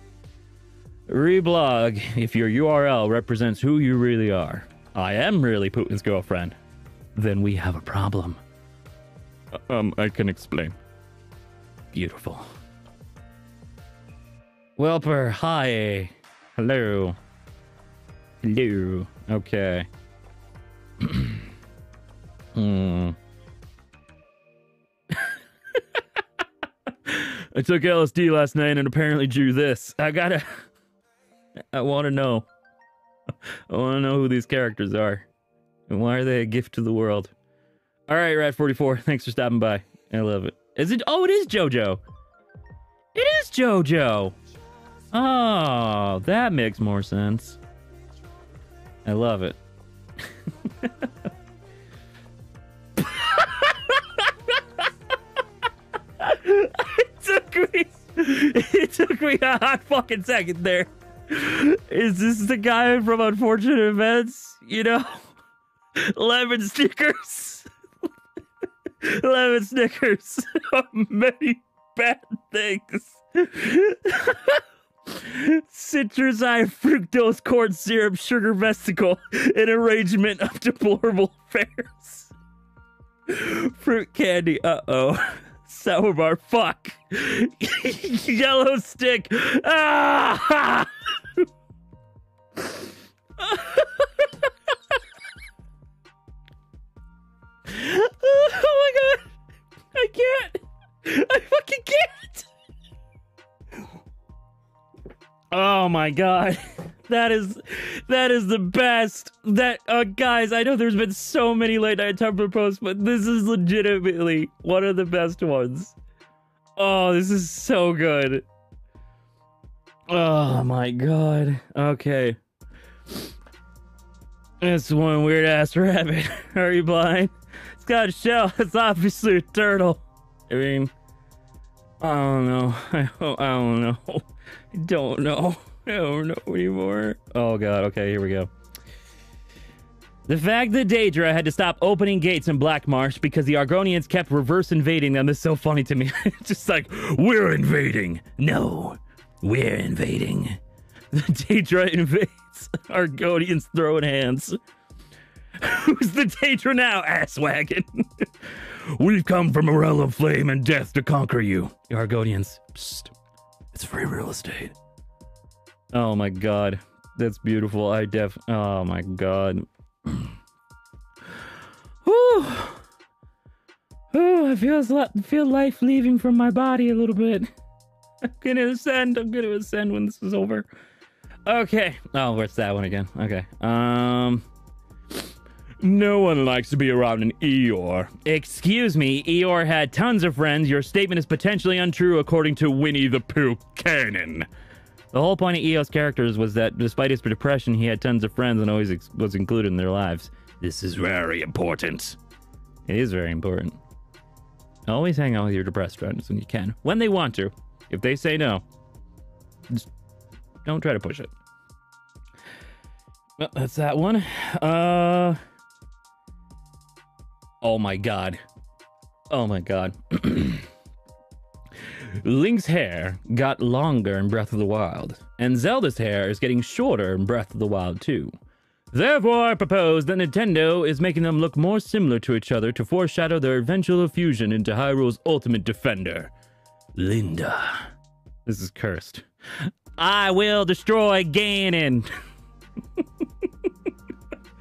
Reblog if your URL represents who you really are. I am really Putin's girlfriend. Then we have a problem. Um, I can explain. Beautiful. Welper, hi. Hello. Hello. Okay. hmm. I took LSD last night and apparently drew this. I gotta. I want to know. I want to know who these characters are. And why are they a gift to the world? All right, Rat44, thanks for stopping by. I love it. Is it? Oh, it is JoJo. It is JoJo. Oh, that makes more sense. I love it. took me. It took me a hot fucking second there. Is this the guy from Unfortunate Events? You know, lemon Snickers. lemon Snickers. Many bad things. Citrus eye fructose corn syrup sugar vesicle an arrangement of deplorable affairs. Fruit candy, uh oh. Sour bar, fuck. Yellow stick, ah! oh my god! I can't! I fucking can't! Oh my god. That is that is the best. That uh guys, I know there's been so many late night Tumblr posts, but this is legitimately one of the best ones. Oh, this is so good. Oh my god. Okay. It's one weird ass rabbit. Are you blind? It's got a shell. It's obviously a turtle. I mean, I don't know. I I don't know. I don't know. Don't know anymore. Oh god. Okay, here we go. The fact that Daedra had to stop opening gates in Black Marsh because the Argonians kept reverse invading them is so funny to me. It's just like, we're invading. No, we're invading. The Daedra invades. Argonians throwing hands. Who's the Daedra now, asswagon? We've come from a realm of flame and death to conquer you. The Argonians. Psst. It's free real estate. Oh my god. That's beautiful. I def. Oh my god. Whew. Ooh, I feel feel life leaving from my body a little bit. I'm gonna ascend. I'm gonna ascend when this is over. Okay. Oh, where's that one again? Okay. Um. No one likes to be around an Eeyore. Excuse me, Eeyore had tons of friends. Your statement is potentially untrue according to Winnie the Pooh canon. The whole point of Eeyore's characters was that despite his depression, he had tons of friends and always ex- was included in their lives. This is very important. It is very important. Always hang out with your depressed friends when you can, when they want to. If they say no, just don't try to push it. Well, that's that one. Uh. Oh my god. Oh my god. Link's hair got longer in Breath of the Wild, and Zelda's hair is getting shorter in Breath of the Wild too. Therefore, I propose that Nintendo is making them look more similar to each other to foreshadow their eventual fusion into Hyrule's ultimate defender, Linda. This is cursed. I will destroy Ganon.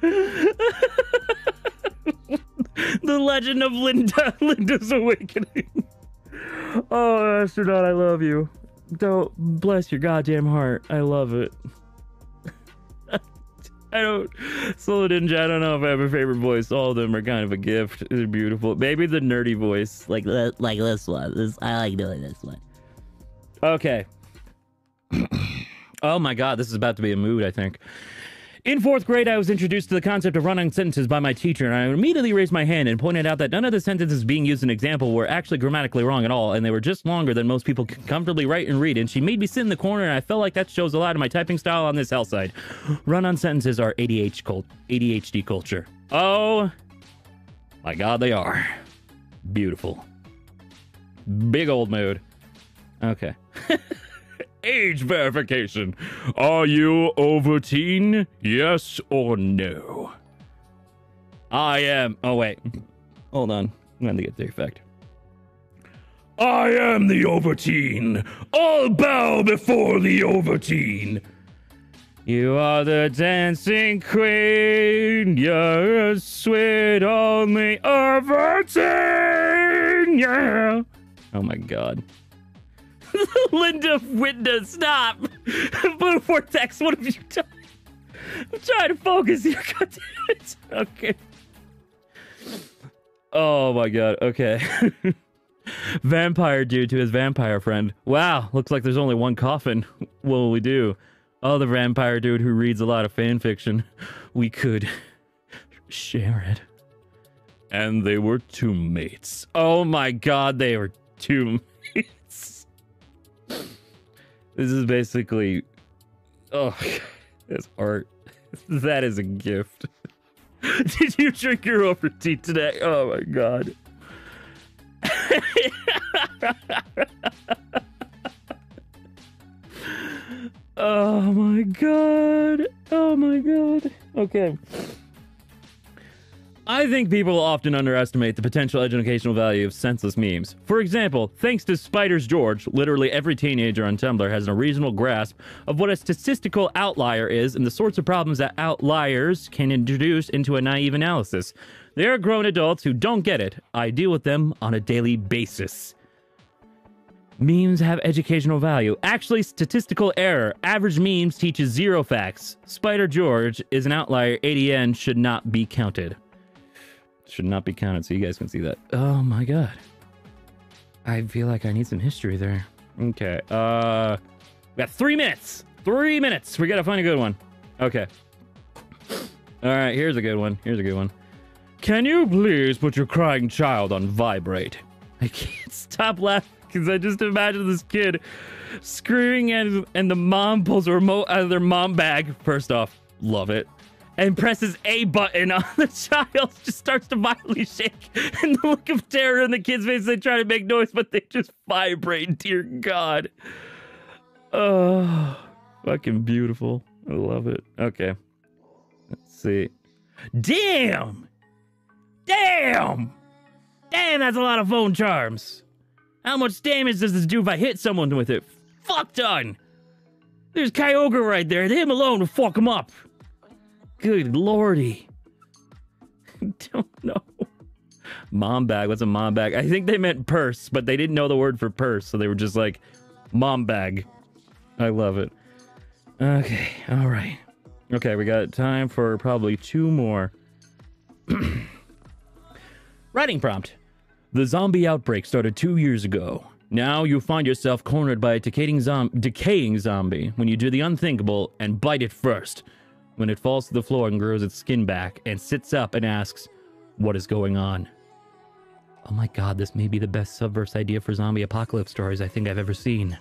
the legend of Linda, Linda's awakening. Oh, astronaut, I love you. Don't bless your goddamn heart. I love it. I don't, Solar Ninja. I don't know if I have a favorite voice. All of them are kind of a gift. They're beautiful. Maybe the nerdy voice, like like this one. This I like doing this one. Okay. oh my god, this is about to be a mood. I think. In fourth grade, I was introduced to the concept of run-on sentences by my teacher, and I immediately raised my hand and pointed out that none of the sentences being used in example were actually grammatically wrong at all, and they were just longer than most people can comfortably write and read. And she made me sit in the corner, and I felt like that shows a lot of my typing style on this hell side. Run-on sentences are cult- ADHD culture. Oh, my God, they are. Beautiful. Big old mood. Okay. age verification. Are you over teen? Yes or no? I am. Oh, wait. Hold on. I'm going to get the effect. I am the Overteen. All bow before the Overteen. You are the dancing queen. You're a sweet only Overteen. Yeah. Oh my god. Linda Winda, stop! Blue Vortex, what have you done? I'm trying to focus here, god it. Okay. Oh my god, okay. vampire dude to his vampire friend. Wow, looks like there's only one coffin. What will we do? Oh, the vampire dude who reads a lot of fan fiction. We could share it. And they were two mates. Oh my god, they were two this is basically, oh, it's art. That is a gift. Did you drink your tea today? Oh my god. oh my god. Oh my god. Okay. I think people often underestimate the potential educational value of senseless memes. For example, thanks to Spiders George, literally every teenager on Tumblr has a reasonable grasp of what a statistical outlier is and the sorts of problems that outliers can introduce into a naive analysis. They are grown adults who don't get it. I deal with them on a daily basis. Memes have educational value. Actually, statistical error. Average memes teaches zero facts. Spider George is an outlier. ADN should not be counted should not be counted so you guys can see that. Oh my god. I feel like I need some history there. Okay. Uh we got three minutes. Three minutes. We gotta find a good one. Okay. Alright, here's a good one. Here's a good one. Can you please put your crying child on vibrate? I can't stop laughing because I just imagine this kid screaming and and the mom pulls a remote out of their mom bag. First off, love it. And presses A button on the child, just starts to violently shake. And the look of terror in the kid's face, they try to make noise, but they just vibrate. Dear God. Oh, fucking beautiful. I love it. Okay. Let's see. Damn! Damn! Damn, that's a lot of phone charms. How much damage does this do if I hit someone with it? Fuck done! There's Kyogre right there. Him alone will fuck him up. Good lordy. I don't know. Mom bag. What's a mom bag? I think they meant purse, but they didn't know the word for purse, so they were just like, mom bag. I love it. Okay, all right. Okay, we got time for probably two more. Writing prompt. The zombie outbreak started two years ago. Now you find yourself cornered by a decaying, zom- decaying zombie when you do the unthinkable and bite it first. When it falls to the floor and grows its skin back and sits up and asks, What is going on? Oh my god, this may be the best subverse idea for zombie apocalypse stories I think I've ever seen.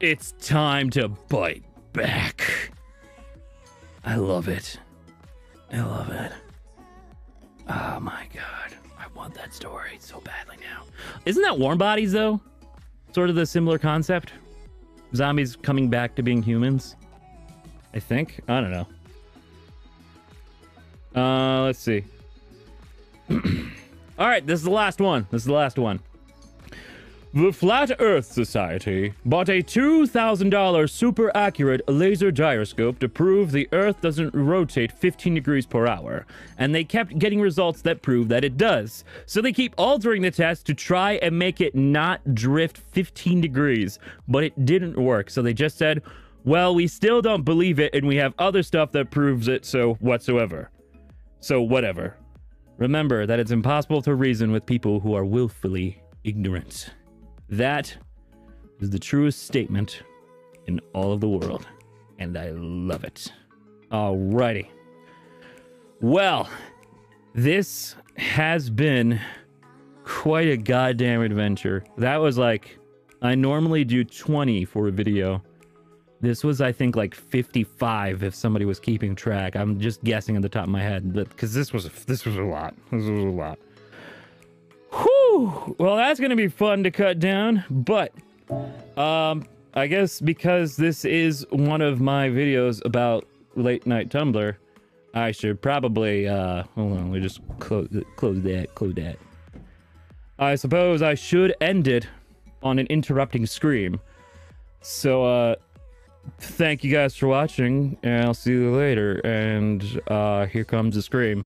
It's time to bite back. I love it. I love it. Oh my god. I want that story so badly now. Isn't that Warm Bodies though? Sort of the similar concept? Zombies coming back to being humans? I think. I don't know. Uh let's see. All right, this is the last one. This is the last one. The Flat Earth Society bought a $2,000 super accurate laser gyroscope to prove the Earth doesn't rotate 15 degrees per hour, and they kept getting results that prove that it does. So they keep altering the test to try and make it not drift 15 degrees, but it didn't work. So they just said, well, we still don't believe it, and we have other stuff that proves it, so whatsoever. So, whatever. Remember that it's impossible to reason with people who are willfully ignorant. That is the truest statement in all of the world, and I love it. Alrighty. Well, this has been quite a goddamn adventure. That was like, I normally do 20 for a video. This was, I think, like 55 if somebody was keeping track. I'm just guessing at the top of my head, because this was this was a lot. This was a lot. Whew. Well, that's gonna be fun to cut down, but um, I guess because this is one of my videos about late night Tumblr, I should probably uh, hold on. Me just close close that. Close that. I suppose I should end it on an interrupting scream. So, uh, thank you guys for watching, and I'll see you later. And uh, here comes the scream.